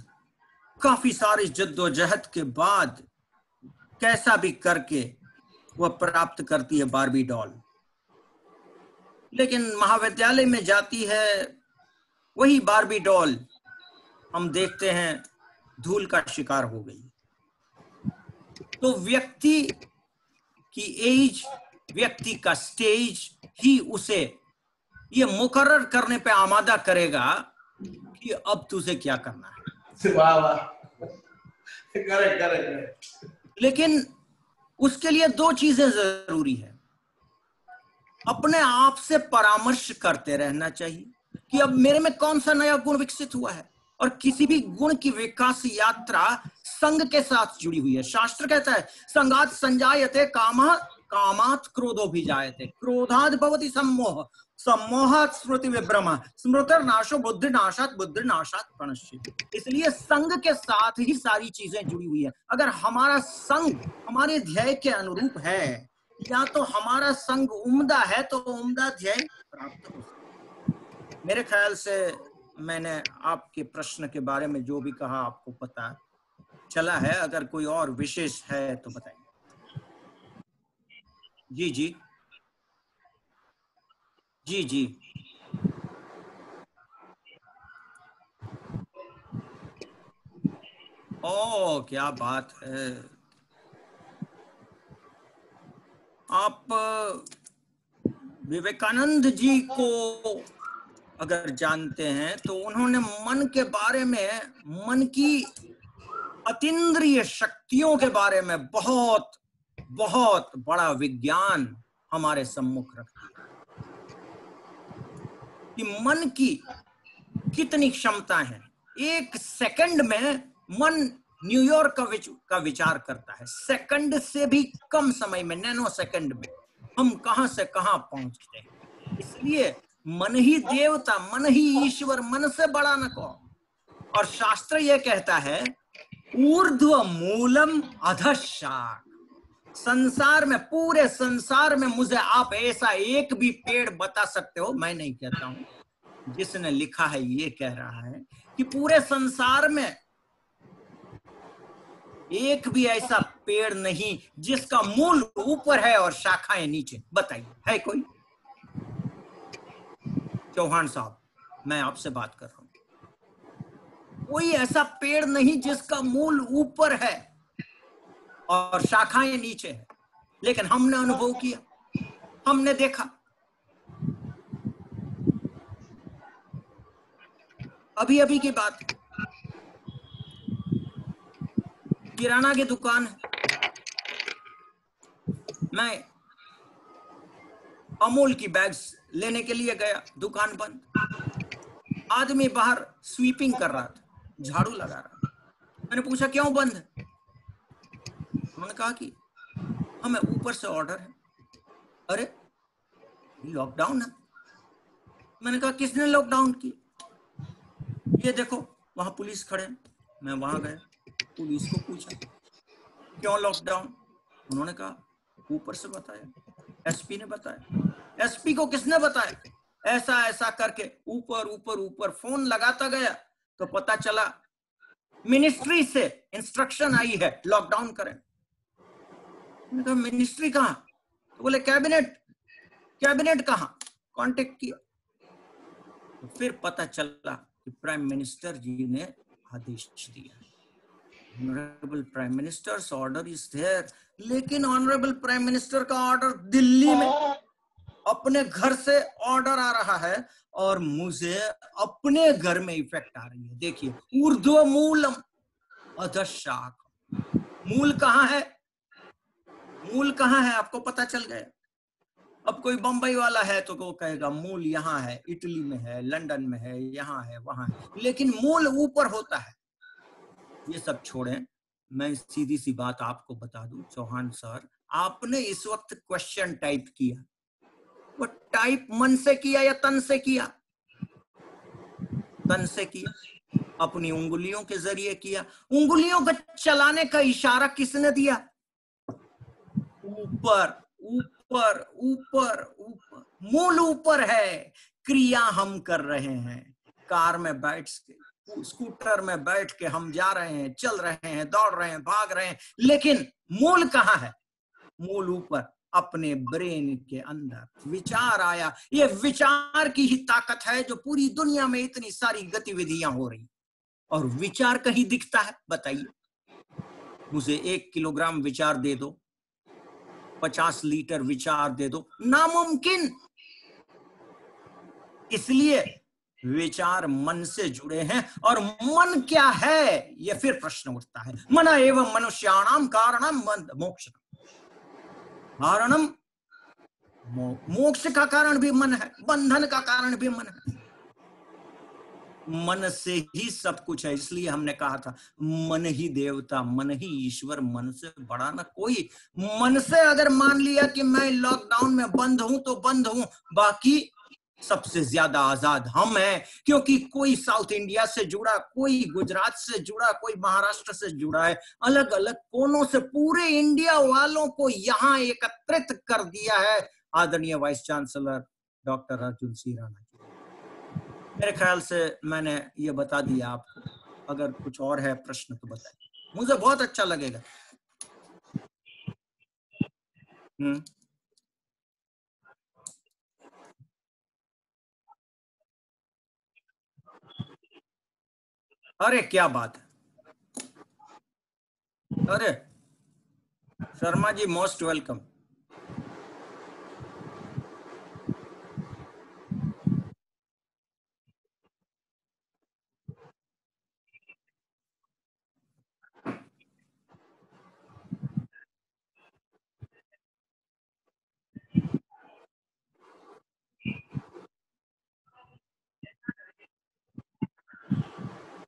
Speaker 2: काफ़ी सारी जद्दोजहद के बाद कैसा भी करके वह प्राप्त करती है बारबी डॉल। लेकिन महाविद्यालय में जाती है, वही बारबी डॉल हम देखते हैं, धूल का शिकार हो गई। तो व्यक्ति की एज व्यक्ति का स्टेज ही उसे ये मुकर्र करने पे आमादा करेगा कि अब तुझे क्या करना है।
Speaker 5: वाह वाह। करेक्ट करेक्ट
Speaker 2: लेकिन उसके लिए दो चीज़ें ज़रूरी है। अपने आप से परामर्श करते रहना चाहिए कि अब मेरे में कौन सा नया गुण विकसित हुआ है और किसी भी गुण की विकास यात्रा संग के साथ जुड़ी हुई है। शास्त्र कहता है संगात संजायते काम कामात क्रोधो भी जायते क्रोधाद भवति सम्मोह। सम्मोहात स्मृति विभ्रम। स्मृतर नाशो बुद्धि नाशात बुद्धि नाशात प्रणश्चित इसलिए संघ के साथ ही सारी चीज़ें जुड़ी हुई है। अगर हमारा संघ हमारे ध्येय के अनुरूप है, या तो हमारा संघ उम्दा है तो उम्दा ध्येय प्राप्त हो। मेरे ख्याल से मैंने आपके प्रश्न के बारे में जो भी कहा आपको पता चला है। अगर कोई और विशेष है तो बताइए। जी जी। जी जी। ओ क्या बात है। आप, विवेकानंद जी को अगर जानते हैं तो उन्होंने मन के बारे में, मन की अतीन्द्रिय शक्तियों के बारे में बहुत बहुत बड़ा विज्ञान हमारे सम्मुख रखती है। कि मन की कितनी क्षमता है एक सेकंड में मन न्यूयॉर्क का विच, का विचार करता है। सेकंड से भी कम समय में नैनो सेकंड में हम कहाँ से कहाँ पहुँचते हैं। इसलिए मन ही देवता मन ही ईश्वर मन से बड़ा न को और शास्त्र यह कहता है ऊर्ध्व मूलम अधशाक संसार में, पूरे संसार में मुझे आप ऐसा एक भी पेड़ बता सकते हो? मैं नहीं कहता हूँ। जिसने लिखा है, ये कह रहा है कि पूरे संसार में एक भी ऐसा पेड़ नहीं जिसका मूल ऊपर है और शाखाएँ नीचे। बताइए, है कोई? चौहान साहब, मैं आपसे बात कर रहा हूँ। कोई ऐसा पेड़ नहीं जिसका मूल ऊपर है। और शाखाएँ नीचे है। लेकिन हमने अनुभव किया। हमने देखा। अभी अभी की बात। किराना की दुकान मैं अमूल की बैग्स लेने के लिए गया, दुकान बंद। आदमी बाहर स्वीपिंग कर रहा था, झाड़ू लगा रहा मैंने पूछा, क्यों बंद? उन्होंने कहा कि हमें ऊपर से ऑर्डर है। अरे लॉकडाउन है। मैंने कहा, किसने लॉकडाउन की? ये देखो, वहाँ पुलिस खड़े मैं वहाँ गया, पुलिस को पूछा, क्यों लॉकडाउन उन्होंने कहा, ऊपर से बताया। एसपी ने बताया। एसपी को किसने बताया? ऐसा ऐसा करके ऊपर ऊपर ऊपर फ़ोन लगाता गया तो पता चला मिनिस्ट्री से इंस्ट्रक्शन आई है लॉकडाउन करें। मैंने कहा मिनिस्ट्री कहाँ? तो बोले कैबिनेट कैबिनेट कहाँ? कांटेक्ट किया। तो फिर पता चला कि प्राइम मिनिस्टर जी ने आदेश दिया। Honourable prime minister's order is there लेकिन ऑनरेबल प्राइम मिनिस्टर का ऑर्डर दिल्ली में अपने घर से ऑर्डर आ रहा है और मुझे अपने घर में इफ़ेक्ट आ रही है। देखिए ऊर्ध्व मूलम अधशाक मूल कहाँ है? मूल कहाँ है? आपको पता चल गया। अब कोई बंबई वाला है तो वो कहेगा, मूल यहाँ है, इटली में है, लंदन में है, यहाँ है, वहाँ है। लेकिन मूल ऊपर होता है। ये सब छोड़ें। मैं सीधी सी बात आपको बता दूँ, चौहान सर, आपने इस वक्त क्वेश्चन टाइप किया। वो टाइप मन से किया या तन से किया? तन से किया। अपनी उंगलियों के ज़रिए किया। उंगलियों को चलाने का इशारा किसने दिया? ऊपर ऊपर ऊपर ऊपर। मूल ऊपर है। क्रिया हम कर रहे हैं। कार में बैठ के, स्कूटर में बैठ के हम जा रहे हैं, चल रहे हैं, दौड़ रहे हैं, भाग रहे हैं। लेकिन मूल कहाँ है? मूल ऊपर, अपने ब्रेन के अंदर। विचार आया। ये विचार की ही ताकत है जो पूरी दुनिया में इतनी सारी गतिविधियाँ हो रही। और विचार कहीं दिखता है? बताइए। मुझे एक किलोग्राम विचार दे दो। पचास लीटर विचार दे दो, नामुमकिन। इसलिए विचार मन से जुड़े हैं, और मन क्या है यह फिर प्रश्न उठता है। मन एवं मनुष्याणाम कारणम मोक्ष। कारणम मोक्ष का कारण भी मन है, बंधन का कारण भी मन है। मन से ही सब कुछ है, इसलिए हमने कहा था, मन ही देवता, मन ही ईश्वर, मन से बड़ा ना कोई। मन से अगर मान लिया कि मैं लॉकडाउन में बंद हूँ तो बंद हूँ। बाकी सबसे ज़्यादा आज़ाद हम हैं, क्योंकि कोई साउथ इंडिया से जुड़ा, कोई गुजरात से जुड़ा, कोई महाराष्ट्र से जुड़ा है अलग अलग कोनों से पूरे इंडिया वालों को यहाँ एकत्रित कर दिया है। आदरणीय vice chancellor doctor Arjun Singh Rana मेरे ख्याल से मैंने ये बता दिया आपको अगर कुछ और है प्रश्न तो बताइए। मुझे बहुत अच्छा लगेगा। हम्म। अरे क्या बात है। अरे, Sharma ji, most welcome.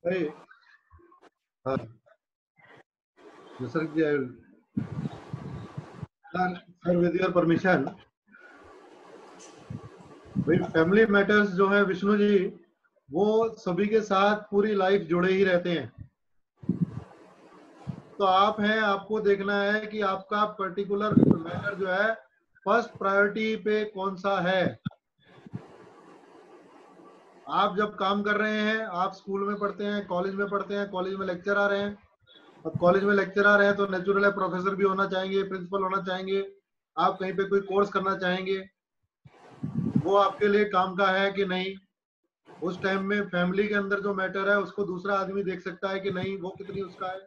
Speaker 4: Hey. Uh, Sir, I will, sir, with your permission, family matters जो है विष्णु जी वो सभी के साथ पूरी लाइफ जुड़े ही रहते हैं। तो आप हैं आपको देखना है कि आपका पर्टिकुलर मैटर जो है फ़र्स्ट प्रायोरिटी पे कौन सा है? आप जब काम कर रहे हैं, आप स्कूल में पढ़ते हैं, कॉलेज में पढ़ते हैं, कॉलेज में लेक्चर आ रहे हैं अब कॉलेज में लेक्चर आ रहे हैं तो नेचुरल है प्रोफेसर भी होना चाहेंगे, प्रिंसिपल होना चाहेंगे, आप कहीं पे कोई कोर्स करना चाहेंगे, वो आपके लिए काम का है कि नहीं? उस टाइम में फैमिली के अंदर जो मैटर है, उसको दूसरा आदमी देख सकता है कि नहीं, वो कितनी उसका है?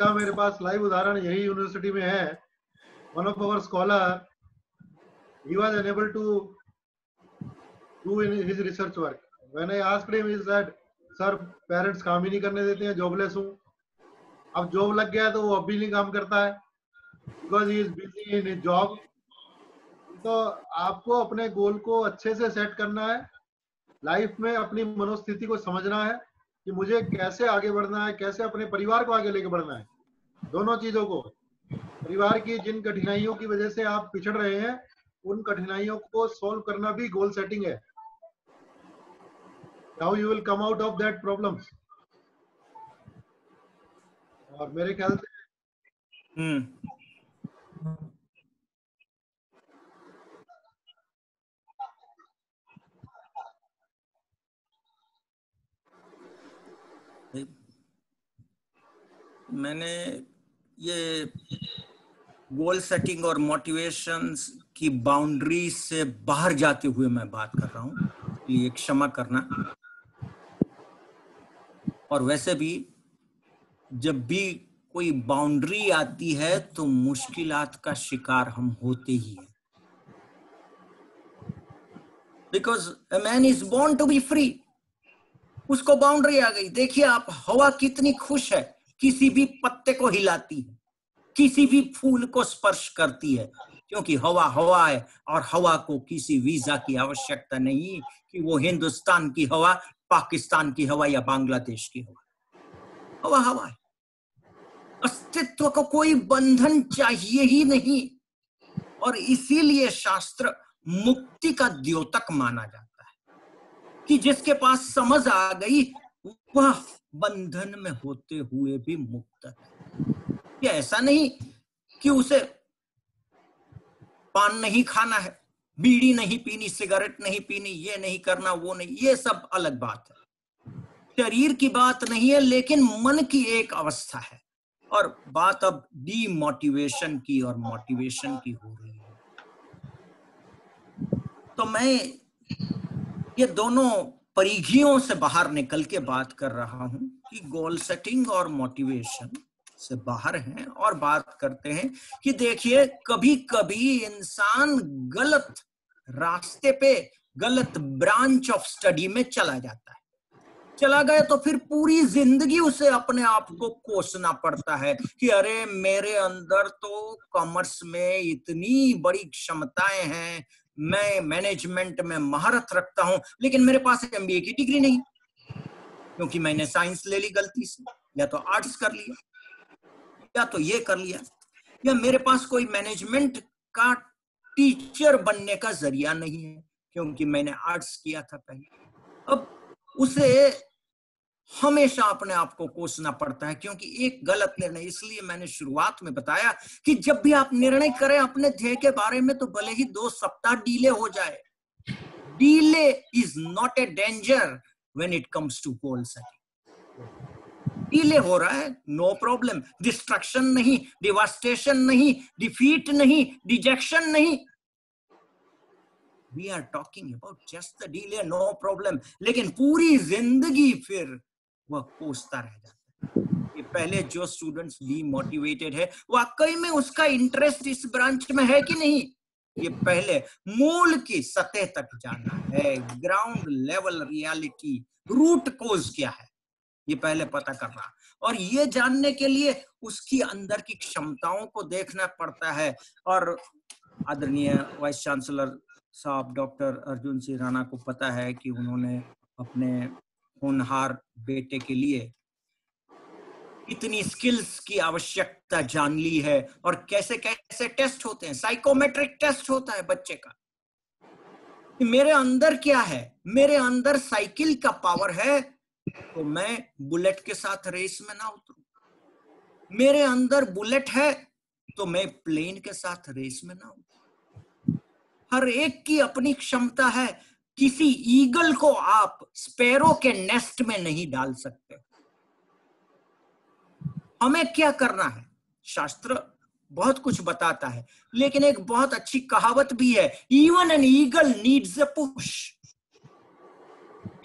Speaker 4: का मेरे पास लाइव उदाहरण यही यूनिवर्सिटी में है? One of our scholar he was unable to do in his research work. When I asked him, he said, sir parents काम ही नहीं करने देते हैं जॉबलेस हूँ। अब जॉब लग गया है तो वो अब भी नहीं काम करता है। Because he is busy in his job तो आपको अपने गोल को अच्छे से सेट करना है। लाइफ में अपनी मनोस्थिति को समझना है कि मुझे कैसे आगे बढ़ना है कैसे अपने परिवार को आगे लेके बढ़ना है। दोनों चीज़ों को। परिवार की जिन कठिनाइयों की वजह से आप पिछड़ रहे हैं उन कठिनाइयों को सॉल्व करना भी गोल सेटिंग है। How you will come out of that problems और मेरे ख्याल से
Speaker 2: हम्म मैंने ये गोल सेटिंग और मोटिवेशंस की बाउंड्री से बाहर जाते हुए मैं बात कर रहा हूँ। क्षमा करना। और वैसे भी जब भी कोई बाउंड्री आती है तो मुश्किलात का शिकार हम होते ही हैं। Because a man is born to be free उसको बाउंड्री आ गई। देखिए आप, हवा कितनी खुश है। किसी भी पत्ते को हिलाती है। किसी भी फूल को स्पर्श करती है। क्योंकि हवा हवा है और हवा को किसी वीज़ा की आवश्यकता नहीं कि वो हिंदुस्तान की हवा पाकिस्तान की हवा या बांग्लादेश की हवा हवा हवा है। अस्तित्व को कोई बंधन चाहिए ही नहीं। और इसीलिए शास्त्र मुक्ति का द्योतक माना जाता है। कि जिसके पास समझ आ गई, वह बंधन में होते हुए भी मुक्त है। ऐसा नहीं कि उसे पान नहीं खाना है। बीड़ी नहीं पीनी, सिगरेट नहीं पीनी, ये नहीं करना, वो नहीं, ये सब अलग बात है। शरीर की बात नहीं है, लेकिन मन की एक अवस्था है। और बात अब डीमोटिवेशन की और मोटिवेशन की हो रही है। तो मैं ये दोनों परिघियों से बाहर निकल के बात कर रहा हूँ कि गोल सेटिंग और मोटिवेशन से बाहर हैं और बात करते हैं कि देखिए कभी कभी इंसान गलत रास्ते पे गलत ब्रांच ऑफ़ स्टडी में चला जाता है। चला गया तो फिर पूरी ज़िंदगी उसे अपने आप को कोसना पड़ता है कि अरे, मेरे अंदर तो कॉमर्स में इतनी बड़ी क्षमताएँ हैं, मैं मैनेजमेंट में महारत रखता हूँ, लेकिन मेरे पास एमबीए की डिग्री नहीं। क्योंकि मैंने साइंस ले ली गलती से, या तो आर्ट्स कर लिया, या तो ये कर लिया, या मेरे पास कोई मैनेजमेंट का टीचर बनने का ज़रिया नहीं है, क्योंकि मैंने आर्ट्स किया था पहले। अब उसे हमेशा अपने आप को कोसना पड़ता है, क्योंकि एक गलत निर्णय, इसलिए मैंने शुरुआत में बताया कि जब भी आप निर्णय करें अपने ध्येय के बारे में तो भले ही दो सप्ताह डीले हो जाए। Delay is not a danger when it comes to goal setting delay हो रहा है, नो प्रॉब्लम। डिस्ट्रक्शन नहीं, डिवास्टेशन नहीं, डिफीट नहीं, डिजेक्शन नहीं we are talking about just the delay no problem लेकिन पूरी ज़िंदगी फिर वह कोसता रह जाता कि पहले जो स्टूडेंट्स डीमोटिवेटेड है, वाकई में उसका इंटरेस्ट इस ब्रांच में है कि नहीं? ये पहले मूल की सतह तक जाना है। Ground level reality root cause क्या है? ये पहले पता करना। और ये जानने के लिए उसकी अंदर की क्षमताओं को देखना पड़ता है। और आदरणीय वाइस चांसलर साहब डॉक्टर अर्जुन सिंह राणा को पता है कि उन्होंने अपने होनहार बेटे के लिए इतनी स्किल्स की आवश्यकता जान ली है और कैसे कैसे टेस्ट होते हैं साइकोमेट्रिक टेस्ट होता है बच्चे का। मेरे अंदर क्या है? मेरे अंदर साइकिल का पावर है तो मैं बुलेट के साथ रेस में ना उतरू। मेरे अंदर बुलेट है तो मैं प्लेन के साथ रेस में ना उतरू। हर एक की अपनी क्षमता है। किसी ईगल को आप स्पेरो के नेस्ट में नहीं डाल सकते। हमें क्या करना है? शास्त्र बहुत कुछ बताता है, लेकिन एक बहुत अच्छी कहावत भी है even an eagle needs a push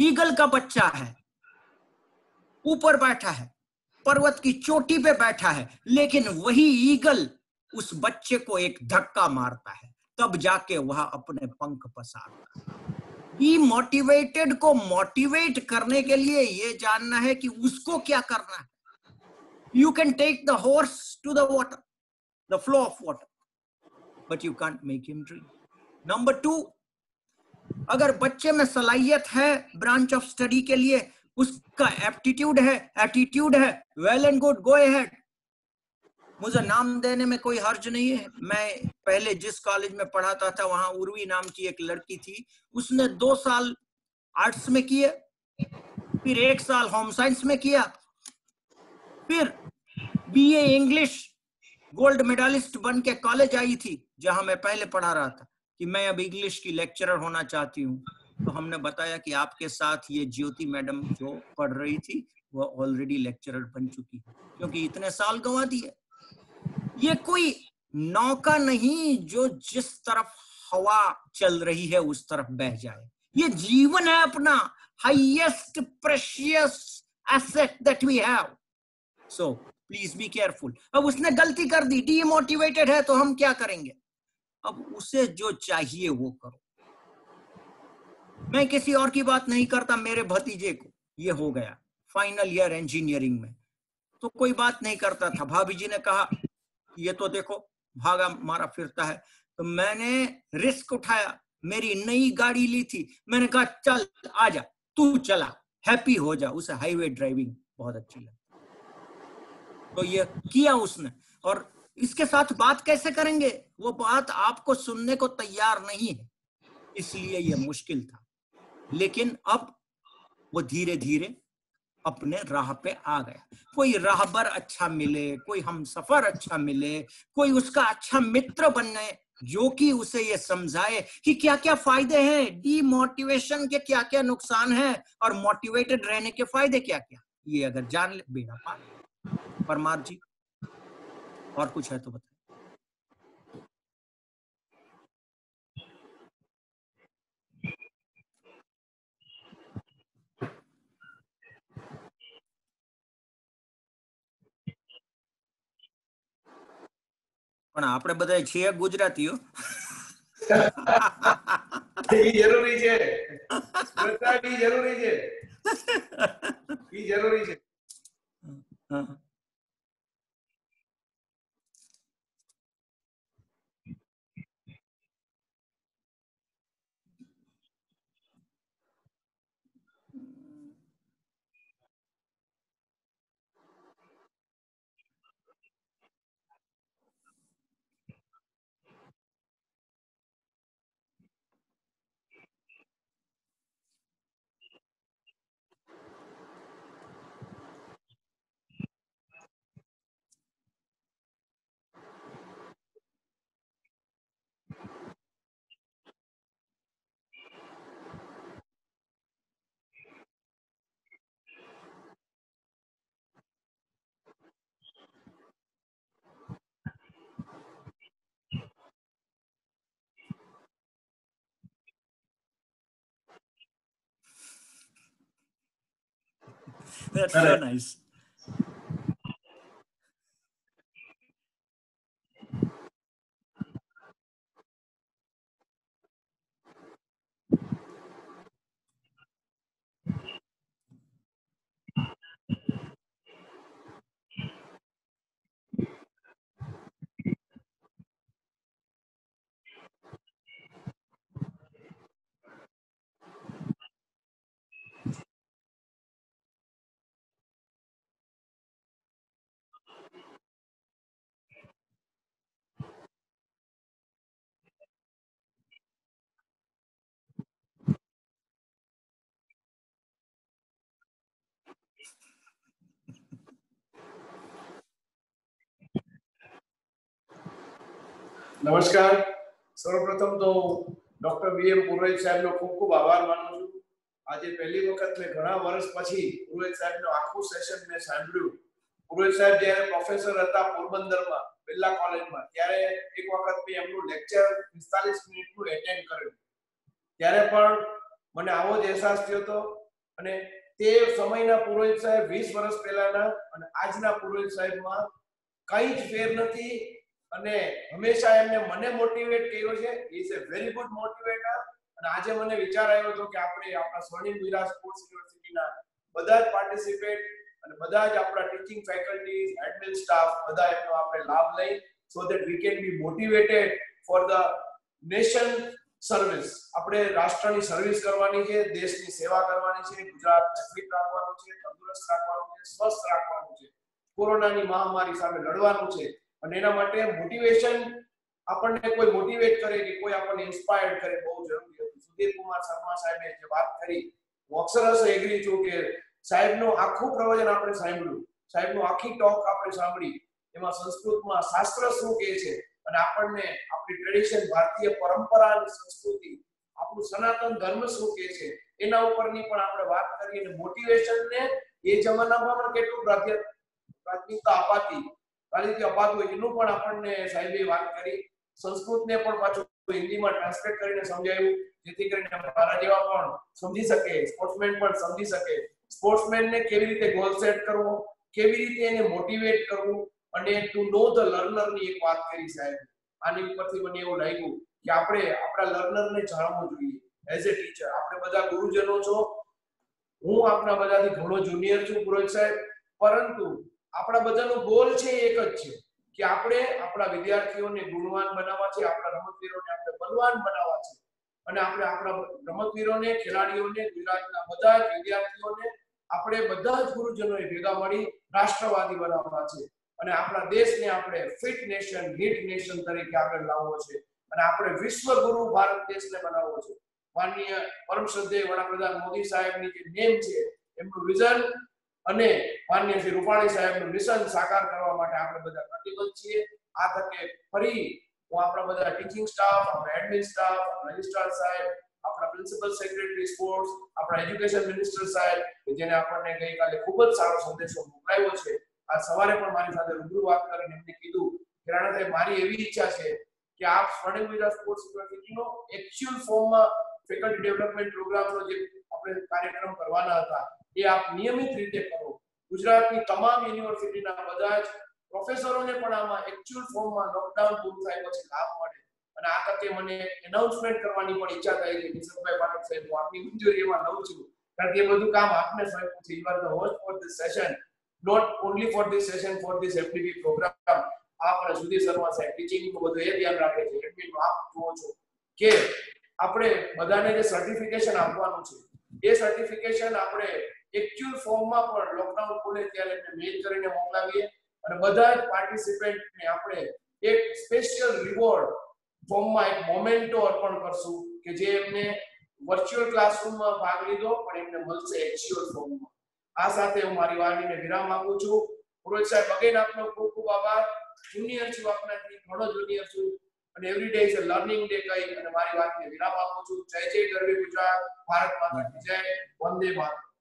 Speaker 2: eagle का बच्चा है, ऊपर बैठा है, पर्वत की चोटी पे बैठा है, लेकिन वही ईगल उस बच्चे को एक धक्का मारता है। तब जाके वह अपने पंख पसारता मोटिवेटेड को मोटिवेट करने के लिए ये जानना है कि उसको क्या करना है। You can take the horse to the water the flow of water but you can't make him drink number two अगर बच्चे में सलाहियत है ब्रांच ऑफ़ स्टडी के लिए, उसका एप्टीट्यूड है एटीट्यूड है well and good go ahead मुझे नाम देने में कोई हर्ज नहीं है। मैं पहले जिस कॉलेज में पढ़ाता था, वहाँ उर्वी नाम की एक लड़की थी। उसने दो साल आर्ट्स में किए, फिर एक साल होम साइंस में किया, फिर बीए इंग्लिश गोल्ड मेडलिस्ट बन के कॉलेज आई थी, जहाँ मैं पहले पढ़ा रहा था कि मैं अब इंग्लिश की लेक्चरर होना चाहती हूँ। तो हमने बताया कि आपके साथ ये ज्योति मैडम जो पढ़ रही थी, वो ऑलरेडी लेक्चरर बन चुकी क्योंकि इतने साल गंवा दिए। ये कोई नौका नहीं जो जिस तरफ़ हवा चल रही है, उस तरफ़ बह जाए। ये जीवन है अपना highest precious asset that we have so please be careful अब उसने गलती कर दी डीमोटिवेटेड है तो हम क्या करेंगे? अब उसे जो चाहिए, वो करो। मैं किसी और की बात नहीं करता, मेरे भतीजे को। ये हो गया फाइनल ईयर इंजीनियरिंग में। तो कोई बात नहीं करता था। भाभी जी ने कहा ये तो देखो, भागा मारा फिरता है। तो मैंने रिस्क उठाया, मेरी नई गाड़ी ली थी। मैंने कहा, चल, आ जा, तू चला, हैप्पी हो जा। उसे हाईवे ड्राइविंग बहुत अच्छी लगी। तो ये किया उसने। और इसके साथ बात कैसे करेंगे? वो बात आपको सुनने को तैयार नहीं है। इसलिए ये मुश्किल था। लेकिन अब वो धीरे धीरे अपने राह पे आ गया। कोई राहबर अच्छा मिले, कोई हम सफ़र अच्छा मिले, कोई उसका अच्छा मित्र बनने जो कि उसे ये समझाए कि क्या क्या फ़ायदे हैं? डीमोटिवेशन के क्या क्या नुकसान हैं? और मोटिवेटेड रहने के फ़ायदे क्या क्या ये अगर जान ले बेड़ा पार परमार जी, और कुछ है तो बताए પણ આપણે બધા છીએ ગુજરાતીઓ. [laughs]
Speaker 5: જરૂરી છે. જરૂરી છે. [laughs] જરૂરી છે.
Speaker 2: That's so
Speaker 5: uh,
Speaker 2: nice.
Speaker 5: નમસ્કાર. સર્વપ્રથમ તો ડોક્ટર બી એમ પુરોહિત સાહેબનો ખૂબ ખૂબ આભાર માનું છું. આજે પહેલી વખત મેં ઘણા વર્ષ પછી પુરોહિત સાહેબનું આખું સેશન મેં સાંભળ્યું. પુરોહિત સાહેબ જ્યારે પ્રોફેસર હતા પોરબંદરમાં, બિરલા કોલેજમાં, ત્યારે એક વખત મેં એમનું લેક્ચર 45 મિનિટનું એટેન્ડ કર્યું. ત્યારે પણ મને આવો જ અહેસાસ થયો હતો અને તે સમયના પુરોહિત સાહેબ વીસ વર્ષ પહેલાના અને આજના પુરોહિત સાહેબમાં કંઈ જ ફેર નથી. અને હંમેશા એમને મને મોટિવેટ કર્યો છે. Is a very good motivator અને આજે મને વિચાર આવ્યો હતો કે આપણે આપણા સ્વર્ણિમ વિરાજ સ્પોર્ટ્સ યુનિવર્સિટીના બધા જ પાર્ટિસિપેટ અને બધા જ આપણા ટીચિંગ ફેકલ્ટીઝ એડમિન સ્ટાફ બધા એનો આપણે લાભ લઈ so that we can be motivated for the nation service આપણે રાષ્ટ્રની સર્વિસ કરવાની છે, દેશની સેવા કરવાની છે ગુજરાતને ફિટ રાખવાનું છે, તંદુરસ્ત રાખવાનું છે, સ્વસ્થ રાખવાનું છે. કોરોનાની મહામારી સામે લડવાનું છે. અને એના માટે મોટિવેશન આપણને કોઈ મોટિવેટ કરે કે કોઈ આપણને ઇન્સ્પાયર્ડ કરે, બહુ જરૂરી હતું. સુધીર કુમાર શર્મા સાહેબે જે વાત કરી, હું એગ્રી છું કે સાહેબનું આખું પ્રવચન આપણે સાંભળ્યું. સાહેબનું આખી ટોક આપણે સાંભળી. એમાં સંસ્કૃતમાં શાસ્ત્ર શું કહે છે? અને આપણને આપણી ટ્રેડિશન ભારતીય પરંપરા અને સંસ્કૃતિ, આપણું સનાતન ધર્મ શું કહે છે? એના ઉપરની પણ આપણે વાત કરી અને મોટિવેશનને એ જમાનામાં પણ કેટલું પ્રાથમિકતા અપાતી. પ્રાધાન્ય અપાતું હોય એનું પણ આપણને સાહેબે વાત કરી. સંસ્કૃતને પણ પાછું હિન્દીમાં ટ્રાન્સલેટ કરીને સમજાવ્યું જેથી કરીને મારા જેવા પણ સમજી શકે સ્પોર્ટ્સમેન પણ સમજી શકે. સ્પોર્ટ્સમેનને કેવી રીતે ગોલ સેટ કરવો, કેવી રીતે એને મોટિવેટ કરવું, અને ટુ નો ધ લર્નરની એક વાત કરી સાહેબ. આની ઉપરથી મને એવું લાગ્યું કે આપણે આપણા લર્નરને જાણવું જોઈએ. એઝ એ ટીચર આપણે બધા ગુરુજનો છો. હું આપણા બધાથી ઘણો જુનિયર છું પુરોહિત સાહેબ. પરંતુ આપણા બધાનો ગોલ છે એક જ છે કે આપણે આપણા વિદ્યાર્થીઓને ગુણવાન બનાવવા છે, આપણા રમતવીરોને આપણે બલવાન બનાવવા છે. અને આપણે આપણા રમતવીરોને, ખેલાડીઓને, ગુજરાતના બધા જ વિદ્યાર્થીઓને આપણે બધા જ ગુરુજનોએ ભેગા મળી રાષ્ટ્રવાદી બનાવવા છે. અને આપણા દેશને આપણે ફિટ નેશન હિટ નેશન તરીકે આગળ લાવવો છે. અને આપણે વિશ્વ ગુરુ ભારત દેશને બનાવવો છે. માનનીય પરમ શ્રદ્ધેય વડાપ્રધાન મોદી સાહેબની જે નેમ છે, એમનું વિઝન અને માનનીય શ્રી રૂપાણી સાહેબનું મિશન સાકાર કરવા માટે આપણે બધા પ્રતિબદ્ધ છીએ. આ તકે ફરી હું આપણા બધા ટીચિંગ સ્ટાફ આપણા એડમિન સ્ટાફ રજિસ્ટ્રાર સાહેબ, આપણા પ્રિન્સિપલ સેક્રેટરી સ્પોર્ટ્સ આપણા એજ્યુકેશન મિનિસ્ટર સાહેબ જેને આપણને ગઈકાલે ખૂબ જ સારો સંદેશો મોકલાયો છે. આ સવારે પણ મારી સાથે રૂબરૂ વાત કરીને એમને કીધું કે રાણા સાહેબ મારી એવી ઈચ્છા છે કે આપ સ્વર્ણિમ વિદ્યા સ્પોર્ટ્સ યુનિવર્સિટીનો એક્ચ્યુઅલ ફોર્મમાં ફેકલ્ટી ડેવલપમેન્ટ પ્રોગ્રામનો જે આપણે કાર્યક્રમ કરવાના હતા એ આપ નિયમિત રીતે કરો. ગુજરાતની તમામ યુનિવર્સિટીના બધા જ પ્રોફેસરોને પણ આમાં એક્ચ્યુઅલ ફોર્મમાં લોકડાઉન પૂરું થાય પછી લાભ મળે. અને આ તકે મને એનાઉન્સમેન્ટ કરવાની પણ ઈચ્છા થઈ છે. કિશોરભાઈ પાઠક સાહેબ, હું આપની મંજૂરી એમાં લઉં છું. કારણ કે એ બધું કામ આપને સોંપ્યું છે you are the host for this session not only for this session for this FDP program આપ અને સુધીર શર્મા સાહેબ ટીચિંગનું બધું એ ધ્યાન રાખે છે. એડમિટ આપ જુઓ છો કે આપણે બધાને જે સર્ટિફિકેશન આપવાનું છે, એ સર્ટિફિકેશન આપણે એકચ્યુઅલ ફોર્મમાં પણ લોકડાઉન ખુલે ત્યારે એમને મેઇલ કરીને મોકલાવીએ. અને બધા જ પાર્ટિસિપેન્ટને આપણે એક સ્પેશિયલ રિવોર્ડ ફોર્મમાં એક મોમેન્ટો અર્પણ કરશું કે જે એમને વર્ચ્યુઅલ ક્લાસરૂમમાં ભાગ લીધો, પણ એમને મળશે એક્ચ્યુઅલ ફોર્મમાં આ સાથે હું મારી વાણીને વિરામ આપું છું. પુરોહિત સાહેબ અગેન આપનો ખૂબ ખૂબ આભાર. જુનિયર છું આપનાથી, ઘણો જુનિયર છું. અને every day is a learning day કહી અને મારી વાતને વિરામ આપું છું. જય જય ગરવી ગુજરાત. ભારત માતા જય. Vande Mataram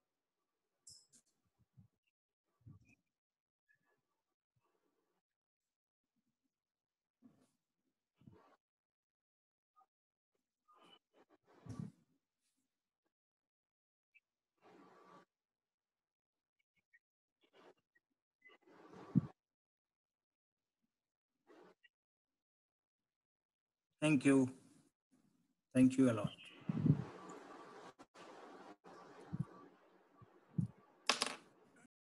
Speaker 2: Thank you. Thank you a lot.